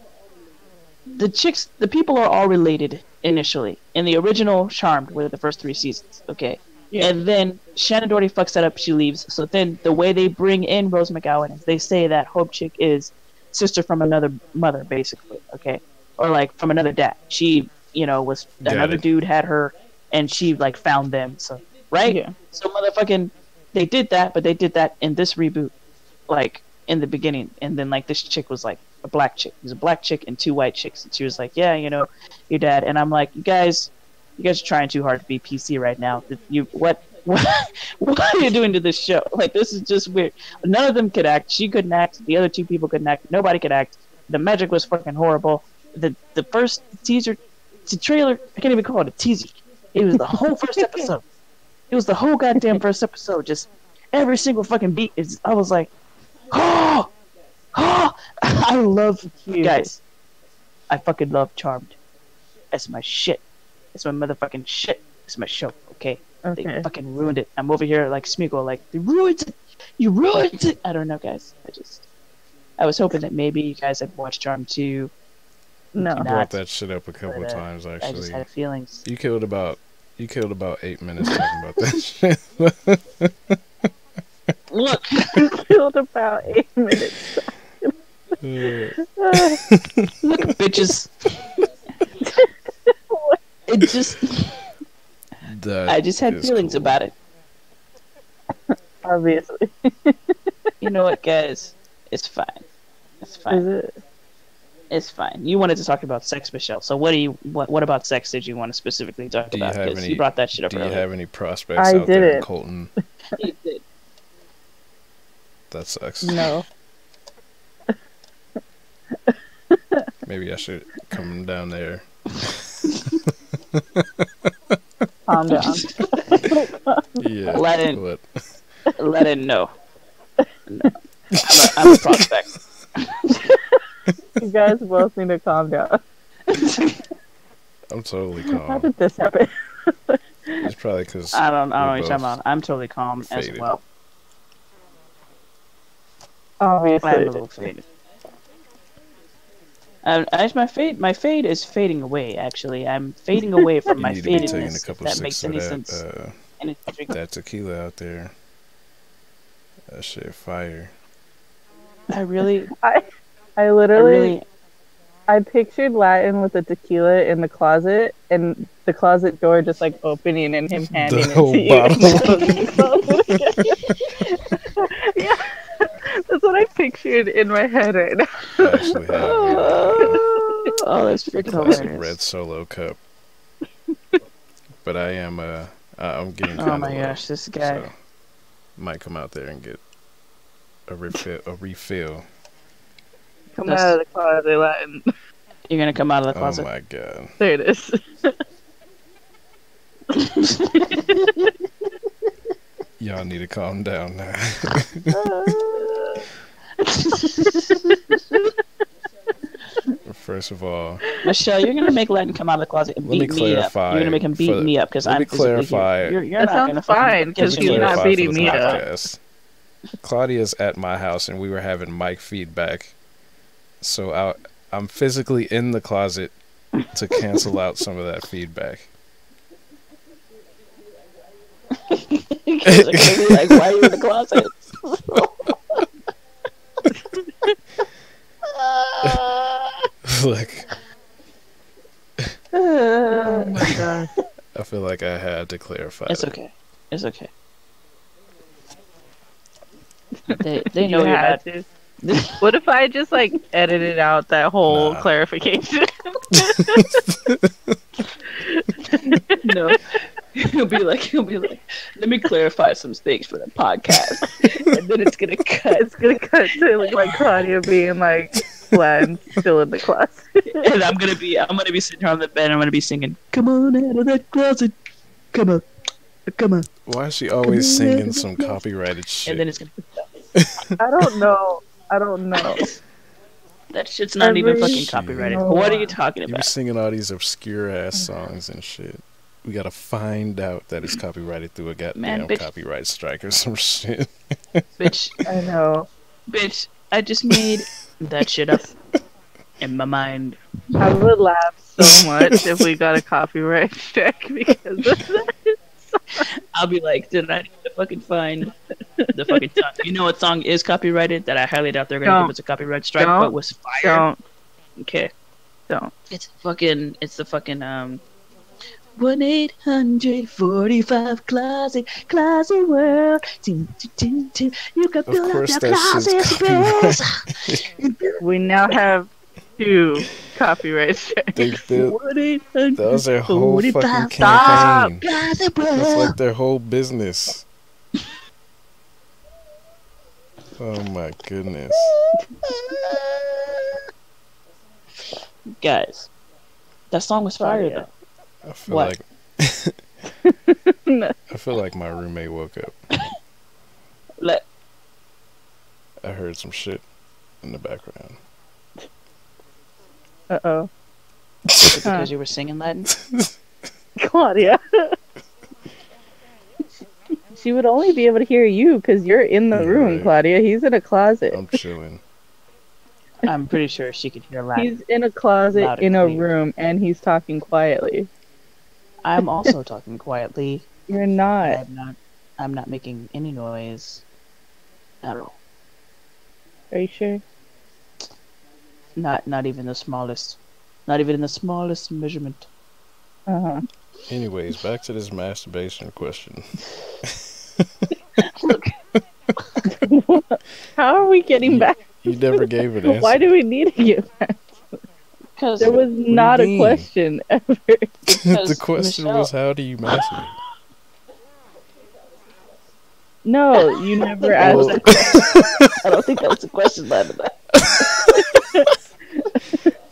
S3: the chicks, the people are all related initially in the original Charmed, were the first three seasons. Okay,
S1: Yeah.
S3: and then Shannen Doherty fucks that up. She leaves. So then the way they bring in Rose McGowan is they say that Hope Chick is sister from another mother, basically. Okay, or like from another dad. She, you know, was
S2: Got
S3: another
S2: it.
S3: dude had her, and she like found them. So right.
S1: Yeah.
S3: So motherfucking, they did that, but they did that in this reboot, like in the beginning, and then like this chick was like a black chick. There's a black chick and two white chicks, and she was like, "Yeah, you know, your dad." And I'm like, "You guys, you guys are trying too hard to be PC right now. You what?" What, what are you doing to this show? Like this is just weird. None of them could act. She couldn't act. The other two people couldn't act. Nobody could act. The magic was fucking horrible. The the first teaser, the trailer. I can't even call it a teaser. It was the whole first episode. It was the whole goddamn first episode. Just every single fucking beat. Is I was like, oh, oh. I love
S1: Cute.
S3: guys. I fucking love Charmed. That's my shit. That's my motherfucking shit. It's my show. Okay. They fucking ruined it. I'm over here like Smeagol, like they ruined it. You ruined it. I don't know, guys. I just, I was hoping that maybe you guys had watched Charmed too.
S1: No.
S2: I brought that shit up a couple
S3: but, uh,
S2: times
S3: I just
S2: actually.
S3: had feelings.
S2: You killed about you killed about eight minutes talking about that shit.
S3: Look, you
S1: killed about eight minutes.
S3: Look, bitches. it just,
S2: That
S3: I just had feelings
S2: cool.
S3: about it.
S1: Obviously.
S3: You know what, guys? It's fine. It's
S1: Is
S3: fine.
S1: it?
S3: It's fine. You wanted to talk about sex, Michelle. So what do you what what about sex did you want to specifically talk
S2: Do
S3: about?
S2: have
S3: 'Cause
S2: any-
S3: you brought that shit up
S2: Do you have any prospects
S1: I
S2: out there in
S1: didn't.
S2: Colton?
S3: You did.
S2: That sucks.
S1: No.
S2: Maybe I should come down there.
S1: Calm down.
S2: Yeah.
S3: Let it-
S2: but
S3: Let it know. No. I'm, a, I'm a prospect.
S1: you guys both need to calm down.
S2: I'm totally calm.
S1: How
S2: calm.
S1: did this happen?
S2: It's probably because
S3: I don't. I don't know what you're talking about. I'm totally calm as
S2: faded.
S3: well. I'm a
S1: Obviously.
S3: little faded. Um, as my fade, my fade is fading away. Actually, I'm fading away from
S2: you
S3: my
S2: need to be taking a
S3: fadedness. If that makes any
S2: that,
S3: sense.
S2: uh,
S3: And it's drink-
S2: that tequila out there. That shit fire.
S3: I really,
S1: I I
S3: I
S1: literally
S3: really,
S1: I pictured Latin with the tequila in the closet and the closet door just like opening and him handing it
S2: whole
S1: to you.
S2: bottle.
S1: yeah. That's what I pictured in my head right now.
S2: I actually have a
S3: oh, that's freaking
S2: classic
S3: hilarious.
S2: red solo cup. But I am uh, I- I'm getting
S3: Oh
S2: kind of
S3: my gosh, this guy.
S2: So, might come out there and get a refill. A refill.
S1: Come
S3: That's-
S1: out of the closet, Latin.
S3: You're gonna come out of the closet.
S2: Oh my god.
S1: There it is.
S2: Y'all need to calm down now. First of all,
S3: Michelle, you're gonna make Latin come out of the closet and
S2: Let me
S3: beat me up. You're gonna make him beat
S2: for-
S3: me up because I'm
S2: me
S3: physically here.
S2: clarify-
S3: You're, you're
S1: That
S3: not
S1: sounds
S3: gonna fucking
S1: fine, because
S3: me
S1: he's not beating
S2: for the
S1: me up.
S2: Claudia's at my house and we were having mic feedback. So I, I'm physically in the closet to cancel out some of that feedback.
S3: Because they're be like, why are you in the closet?
S2: like
S1: oh my gosh.
S2: I feel like I had to clarify.
S3: It's
S2: that.
S3: okay. It's okay. They they know
S1: You
S3: you're
S1: had
S3: not.
S1: to. What if I just like edited out that whole
S2: Nah.
S1: clarification?
S3: No, he'll be like he'll be like. Let me clarify some things for the podcast, and then it's gonna cut,
S1: it's gonna cut to look like Claudia being like Latin still in the closet.
S3: and I'm gonna be I'm gonna be sitting here on the bed. and I'm gonna be singing, "Come on out of that closet, come on, come on,"
S2: Why is she always singing some copyrighted shit?
S3: and then it's gonna.
S1: I don't know. I don't know.
S3: That shit's not even fucking copyrighted. What are you talking about?
S2: you be
S3: about?
S2: singing all these obscure ass songs and shit. We gotta find out that it's copyrighted through a goddamn
S3: bitch.
S2: copyright strike or some shit.
S3: bitch,
S1: I know.
S3: bitch, I just made that shit up in my mind.
S1: I would laugh so much if we got a copyright strike because of that.
S3: I'll be like, did I need to fucking find the fucking song? You know what song is copyrighted that I highly doubt they're gonna
S1: Don't.
S3: give us a copyright strike,
S1: Don't.
S3: but was fire.
S1: Don't.
S3: Okay.
S1: Don't.
S3: It's fucking. It's the fucking um. One eight hundred forty five closet closet world. Dun, dun, dun, dun. You can
S2: Of
S3: fill up your
S2: that
S3: closet
S2: shit's
S3: space.
S1: We now have two copyright strikes.
S2: They built
S3: One eight hundred
S2: that was whole fucking
S3: 45
S1: Stop.
S2: campaign.
S3: closet
S2: That's like their whole business. Oh my goodness.
S3: Guys, that song was fire
S1: Fire.
S3: though.
S2: I feel
S3: What?
S2: like I feel like my roommate woke up.
S3: Let
S2: I heard some shit in the background.
S1: Uh oh.
S3: because you were singing Latin.
S1: Claudia. she would only be able to hear you because you're in the room,
S2: Right.
S1: Claudia. He's in a closet.
S2: I'm chilling.
S3: I'm pretty sure she could hear Latin.
S1: He's in a closet in a room and he's talking quietly.
S3: I'm also talking quietly.
S1: You're not.
S3: I'm not. I'm not making any noise at all.
S1: Are you sure?
S3: Not not even the smallest. Not even in the smallest measurement.
S1: Uh huh.
S2: Anyways, back to this masturbation question.
S3: Look,
S1: How are we getting back?
S2: You never gave an answer.
S1: Why do we need to get back?
S3: Because
S1: There was not a
S2: mean?
S1: question ever.
S2: the question
S3: Michelle-
S2: was, how do you masturbate?
S1: No, you never oh. asked.
S2: Well-
S1: that question.
S3: I don't think that was a question, Latin.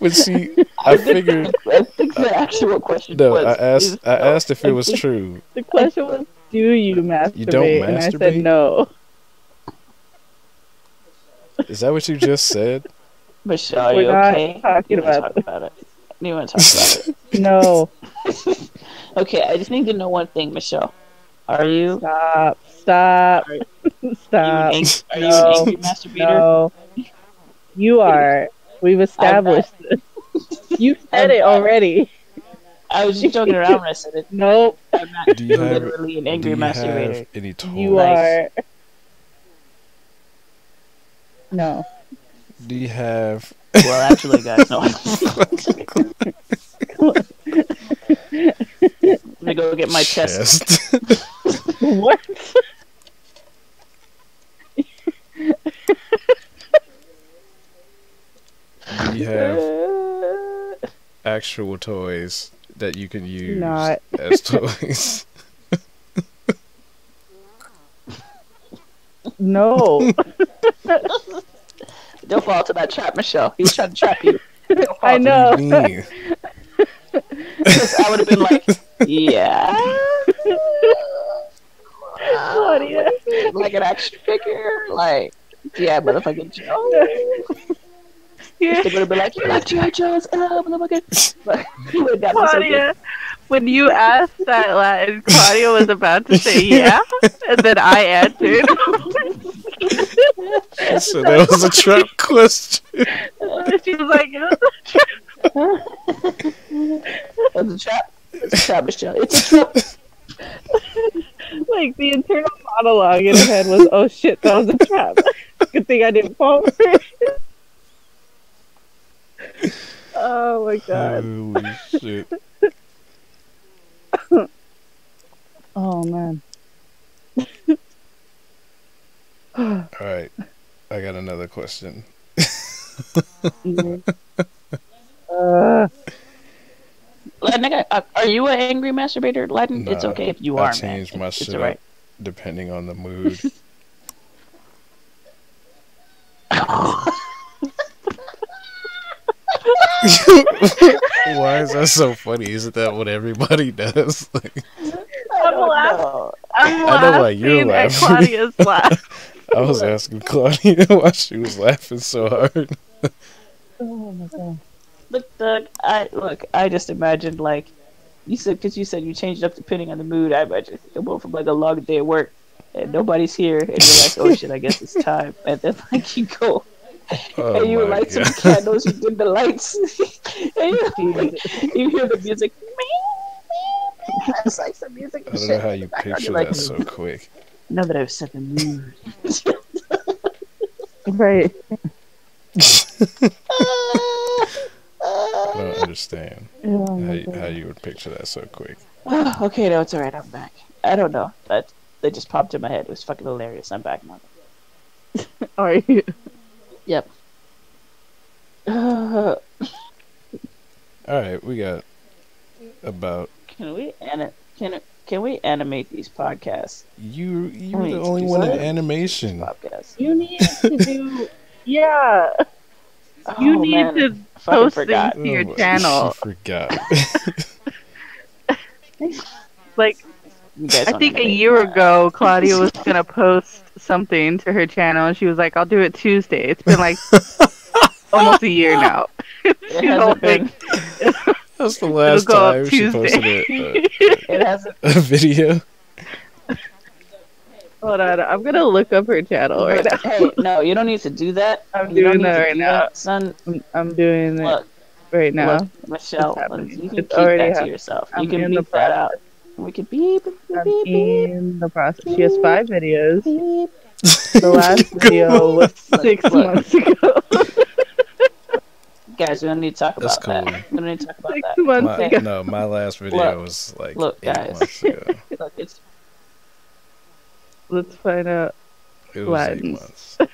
S2: But see, I figured.
S3: I think the actual question
S2: No,
S3: was.
S2: I asked.
S3: is-
S2: I asked if it was true.
S1: The question was, do you masturbate?
S2: You don't
S1: And I said no.
S2: Is that what you just said?
S3: Michelle, are
S1: We're
S3: you
S1: not
S3: okay?
S1: talking
S3: You wanna
S1: about
S3: talk about it. You want to talk about it?
S1: No.
S3: Okay, I just need to know one thing, Michelle. Are you?
S1: Stop. Stop.
S3: Are
S1: Stop.
S3: you an, ang- are you
S1: No.
S3: an angry masturbator?
S1: No. You are. We've established this. You said it already.
S3: I was just joking around when I said it.
S1: Nope.
S3: I'm not
S2: Do you have-
S3: literally an angry
S2: you
S3: masturbator.
S2: any toys?
S1: You are. No.
S2: Do you have?
S3: Well, actually, guys, no. Let me go get my test.
S2: chest?
S1: What?
S2: Do you have actual toys that you can use
S1: Not.
S2: as toys?
S1: No.
S3: Don't fall into that trap, Michelle. He was trying to trap you. Don't fall
S1: I know.
S2: What do?
S3: Because I would have been like, yeah.
S1: Claudia.
S3: like an action figure. Like, yeah, motherfucking Joe.
S1: Yeah.
S3: They would have been like, you like G.I. Joe's, uh, motherfucker. But he would have gotten so.
S1: Claudia, when you asked that Latin, Claudia was about to say yeah, and then I answered.
S2: So that was a trap question.
S1: Uh, she was like,
S3: It's a trap. It's a trap, Michelle. It's a trap.
S1: like the internal monologue in her head was, "Oh shit, that was a trap." Good thing I didn't fall for it. oh my god.
S2: Holy shit!
S1: Oh man.
S2: All right, I got another question.
S1: Uh,
S3: Latin, uh, are you an angry masturbator, Latin? it's okay if you
S2: I
S3: are, man.
S2: change my
S3: It's
S2: shit
S3: alright.
S2: up depending on the mood. Why is that so funny? Isn't that what everybody does? Like,
S3: I don't
S1: laughing.
S3: know.
S1: I'm
S2: I know why you're
S1: laughing at
S2: laughing. I was asking Claudia why she was laughing so hard.
S1: Oh my god.
S3: Look, Doug, I look. I just imagined like you said because you said you changed up depending on the mood. I imagine come home from like a long day at work and nobody's here, and you're like, "Oh shit, I guess it's time." And then like you go
S2: Oh
S3: and you light some candles, you dim the lights, and you, you hear the music. It's like some music.
S2: I don't know how you picture
S3: You're like,
S2: that so quick.
S3: Now that I've set the mood.
S1: Right.
S2: I don't understand
S1: Oh
S2: how you, how you would picture that so quick.
S3: Oh, okay, no, it's alright. I'm back. I don't know. That they just popped in my head. It was fucking hilarious. I'm back now.
S1: Are you?
S3: Yep. Uh,
S2: All right, we got about
S3: can we ani- can can we animate these podcasts?
S2: you. You
S3: I
S2: were the only one in
S3: what?
S2: animation.
S3: Podcasts.
S1: You need to do. Yeah. Oh, you
S3: Oh,
S1: need
S3: man,
S1: to post
S3: forgot.
S1: things to your
S2: Oh,
S1: channel.
S2: She forgot.
S1: Like
S3: You guys
S1: I think a
S3: animate.
S1: year ago, Claudia was gonna post something to her channel, and she was like, "I'll do it Tuesday." It's been like almost a year now.
S3: It
S1: You know,
S3: hasn't been.
S2: That's the last
S1: go up
S2: time she
S1: Tuesday.
S2: Oh, posted a,
S3: It hasn't.
S2: a, a video.
S1: Hold on, I'm gonna look up her channel right
S3: But,
S1: now.
S3: hey, no, you don't need to do that.
S1: I'm
S3: You
S1: doing that right
S3: do
S1: now.
S3: that, son.
S1: I'm, I'm doing it right now.
S3: look, Michelle,
S1: It's
S3: you can
S1: It's
S3: keep
S1: already
S3: that to yourself.
S1: I'm
S3: you can
S1: in
S3: beep that out. We can beep, beep,
S1: I'm
S3: beep, beep,
S1: in the process. She has five videos.
S3: beep.
S1: The last video was six months ago.
S3: Guys, we don't need to talk
S2: That's
S3: about
S2: cool.
S3: that. We don't need to talk about
S1: six
S3: that.
S1: months
S2: My,
S1: ago.
S2: no, my last video
S3: Look.
S2: was like
S3: Look,
S2: eight
S3: guys.
S2: months ago.
S3: Look, it's
S1: Let's find out.
S2: It was eight months.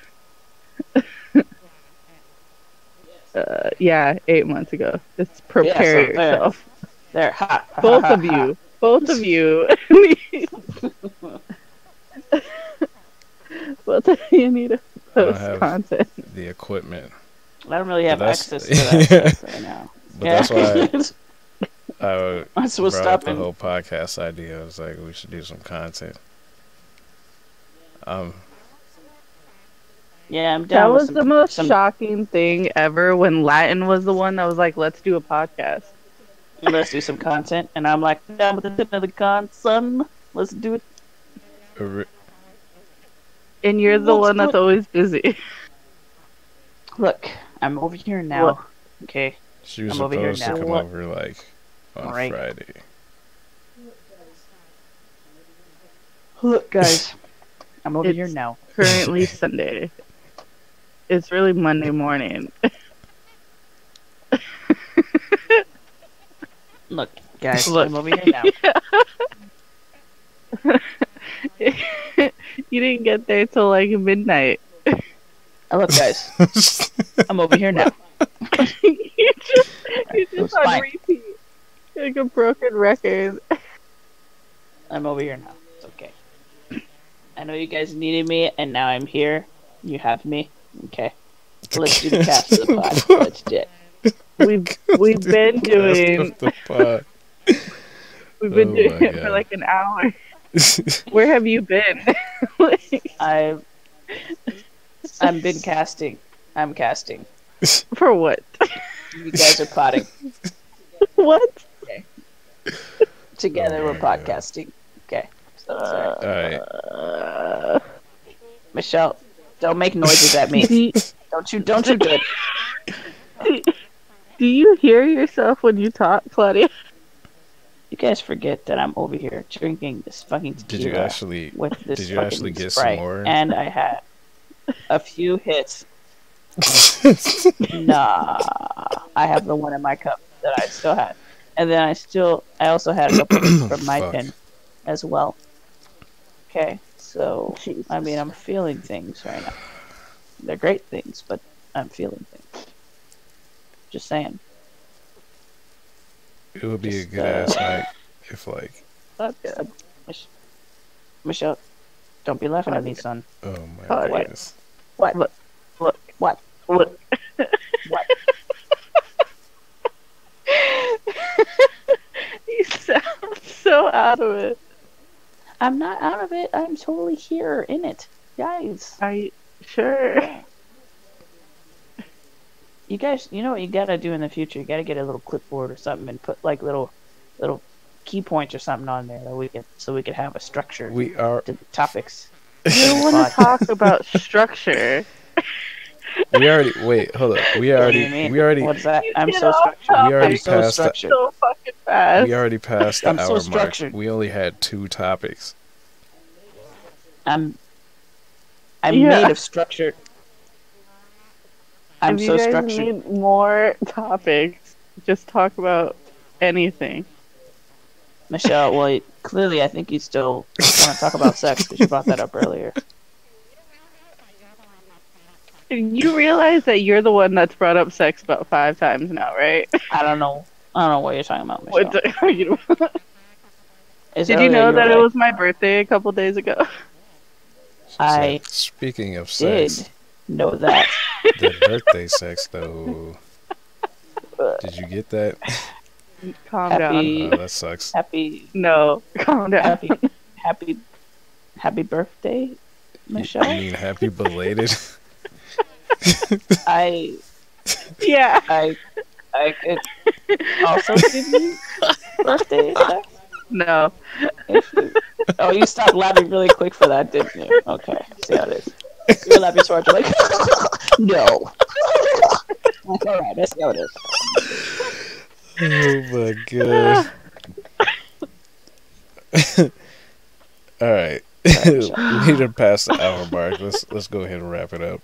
S1: Uh, yeah, eight months ago. Just prepare
S3: so there.
S1: yourself.
S3: There, ha, ha,
S1: Both
S3: ha,
S1: of
S3: ha.
S1: you. Both of you. Both of you need to
S2: don't
S1: post
S2: have-
S1: content.
S2: The equipment.
S3: I don't really have access to that stuff right now.
S2: But that's why I
S3: That's
S2: brought
S3: what's
S2: up the whole podcast idea. I was like, we should do some content. Um,
S3: Yeah, I'm
S1: That
S3: down with
S1: was
S3: some,
S1: the most
S3: some
S1: shocking thing ever when Latin was the one that was like, let's do a podcast.
S3: let's do some content, and I'm like, down with the tip of the con, son. Let's do it.
S2: ori-
S1: And you're the
S3: Let's
S1: one that's
S3: it.
S1: always busy.
S3: Look, I'm over here now.
S1: What?
S3: Okay,
S2: she was
S3: I'm over here
S2: supposed to
S3: now.
S2: come
S3: What?
S2: over like on
S3: Alright.
S2: Friday.
S3: look, guys, I'm over
S1: It's-
S3: here now.
S1: Currently Sunday. It's really Monday morning.
S3: Look, guys,
S1: Look.
S3: I'm over here now.
S1: you didn't get there till like midnight.
S3: Oh, look, guys, I'm over here now.
S1: you're just, you're
S3: It was
S1: just on
S3: fine.
S1: repeat. Like a broken record.
S3: I'm over here now. It's okay. I know you guys needed me, and now I'm here. You have me. Okay. Let's do the cast of the pod. Let's do it.
S1: We've we've been doing
S2: the pod.
S1: we've been
S2: Oh
S1: doing
S2: my
S1: it for like an hour. Where have you been?
S3: I've I've been casting. I'm casting.
S1: for what?
S3: You guys are potting.
S1: What? Okay.
S3: Together
S2: Oh
S3: we're
S2: my God.
S3: podcasting. Okay. So, sorry.
S2: All right.
S1: Uh,
S3: Michelle, don't make noises at me.
S1: do, you,
S3: Don't you don't you do it.
S1: do you hear yourself when you talk, Claudia?
S3: You guys forget that I'm over here drinking this fucking
S2: Did you actually?
S3: with this
S2: did you actually get some more?
S3: and I had a few hits. Nah, I have the one in my cup that I still had, and then I still I also had a couple from my
S2: Fuck.
S3: pen as well. Okay, so I mean I'm feeling things right now. They're great things, but I'm feeling things. Just saying.
S2: It would be a
S3: Just,
S2: good ass uh, night if like.
S1: That's good.
S3: Mich- Michelle, don't be laughing at me, son.
S2: Oh my
S1: Oh, yeah.
S2: goodness.
S3: What?
S1: Look, look,
S3: What?
S1: Look.
S3: What?
S1: you sound so out of it.
S3: I'm not out of it. I'm totally here in it, guys.
S1: Are you sure?
S3: You guys, you know what you gotta do in the future? You gotta get a little clipboard or something and put like little, little key points or something on there that we can, so we could have a structure
S2: We are.
S3: to the topics.
S1: You want to talk about structure?
S2: We already. Wait. Hold up. We
S3: What do
S2: already.
S3: you mean?
S2: We already.
S3: What's that? I'm so structured.
S2: We already
S3: I'm so
S2: passed that-
S3: structured.
S1: So fucking fast.
S2: We already passed the
S3: I'm so
S2: hour mark. We only had two topics.
S3: I'm, I'm
S1: Yeah.
S3: made of structure. I'm
S1: if
S3: so
S1: you guys
S3: structured.
S1: need more topics, just talk about anything.
S3: Michelle, well, clearly, I think you still want to talk about sex because you brought that up earlier.
S1: You realize that you're the one that's brought up sex about five times now, right?
S3: I don't know. I don't know what you're talking about, Michelle.
S1: What the- you-
S3: It's
S1: Did you know
S3: were
S1: that it was my birthday a couple days ago?
S3: I
S2: So, speaking of
S3: did
S2: sex,
S3: know that.
S2: the birthday sex though. Did you get that?
S1: Calm down.
S3: Happy-
S2: Oh, that sucks.
S3: Happy,
S1: No, calm down.
S3: happy, happy, happy birthday,
S2: You
S3: Michelle.
S2: mean happy belated?
S3: I,
S1: Yeah.
S3: I, I could also give you birthday sex.
S1: No.
S3: you- Oh, you stopped laughing really quick for that, didn't you? Okay, see how it is. You're laughing so hard, you're like, no. All right, let's see how it is.
S2: oh my god. All right. we need to pass the hour mark. Let's let's go ahead and wrap it up.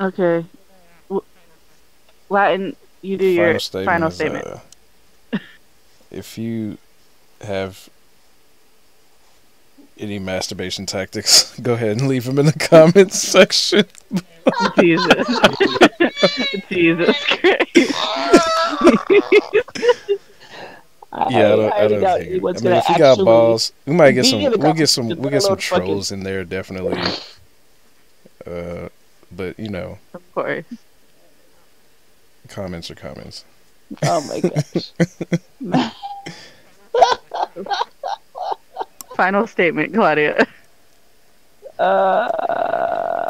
S1: Okay. Latin, you do your final
S2: is,
S1: statement.
S2: uh, if you have any masturbation tactics, go ahead and leave them in the comments section.
S1: Jesus. Jesus Christ.
S3: I,
S2: Yeah, I don't, I don't think. I mean, if you got balls, we might get some. We'll get some. We'll get some
S3: with fucking-
S2: trolls in there, definitely. Uh, but you know,
S1: Of course.
S2: comments are comments.
S3: Oh my gosh.
S1: Final statement, Claudia.
S3: Uh,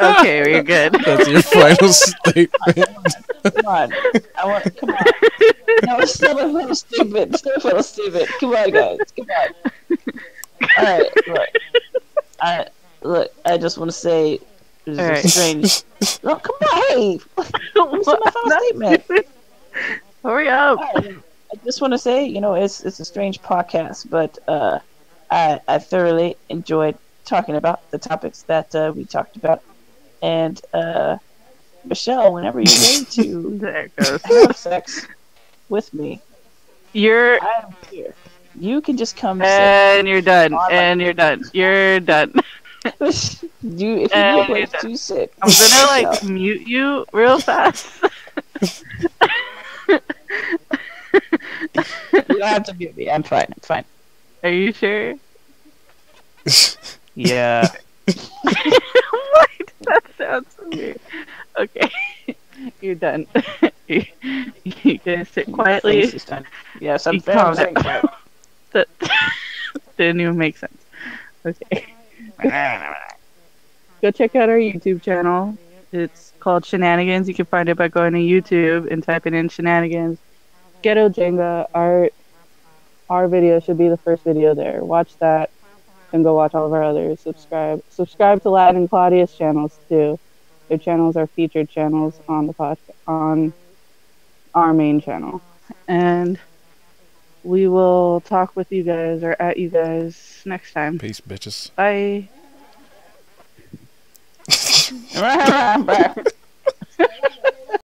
S1: Okay, we're good.
S2: That's your final statement.
S3: come on. I want. Come on. No, it's still a little stupid. Still a little stupid. Come on, guys. Come on. All right. Look. I look. I just want to say. A
S1: right.
S3: strange. No, come on. Hey, what's my final statement?
S1: Hurry up.
S3: I just want to say, you know, it's it's a strange podcast, but uh, I I thoroughly enjoyed talking about the topics that uh, we talked about, and uh, Michelle, whenever you're ready to have sex with me,
S1: You're
S3: I'm here. You can just come
S1: and you're done. And you're done. You're done.
S3: You if you need
S1: and
S3: a place
S1: you're
S3: to sit.
S1: I'm gonna like
S3: Michelle.
S1: mute you real fast.
S3: You don't have to mute me. I'm fine. I'm fine.
S1: Are you sure?
S3: Yeah.
S1: what? That sounds so weird. Okay. You're done. you, you can sit quietly.
S3: Face is done. Yes, I'm
S1: You
S3: very
S1: calm
S3: very.
S1: That didn't even make sense. Okay. Go check out our YouTube channel. It's called Shenanigans. You can find it by going to YouTube and typing in Shenanigans. Ghetto Jenga art. Our video should be the first video there. Watch that and go watch all of our others. Subscribe. Subscribe to Latin and Claudia's channels too. Their channels are featured channels on the pod on our main channel. And we will talk with you guys or at you guys next time.
S2: Peace, bitches.
S3: Bye.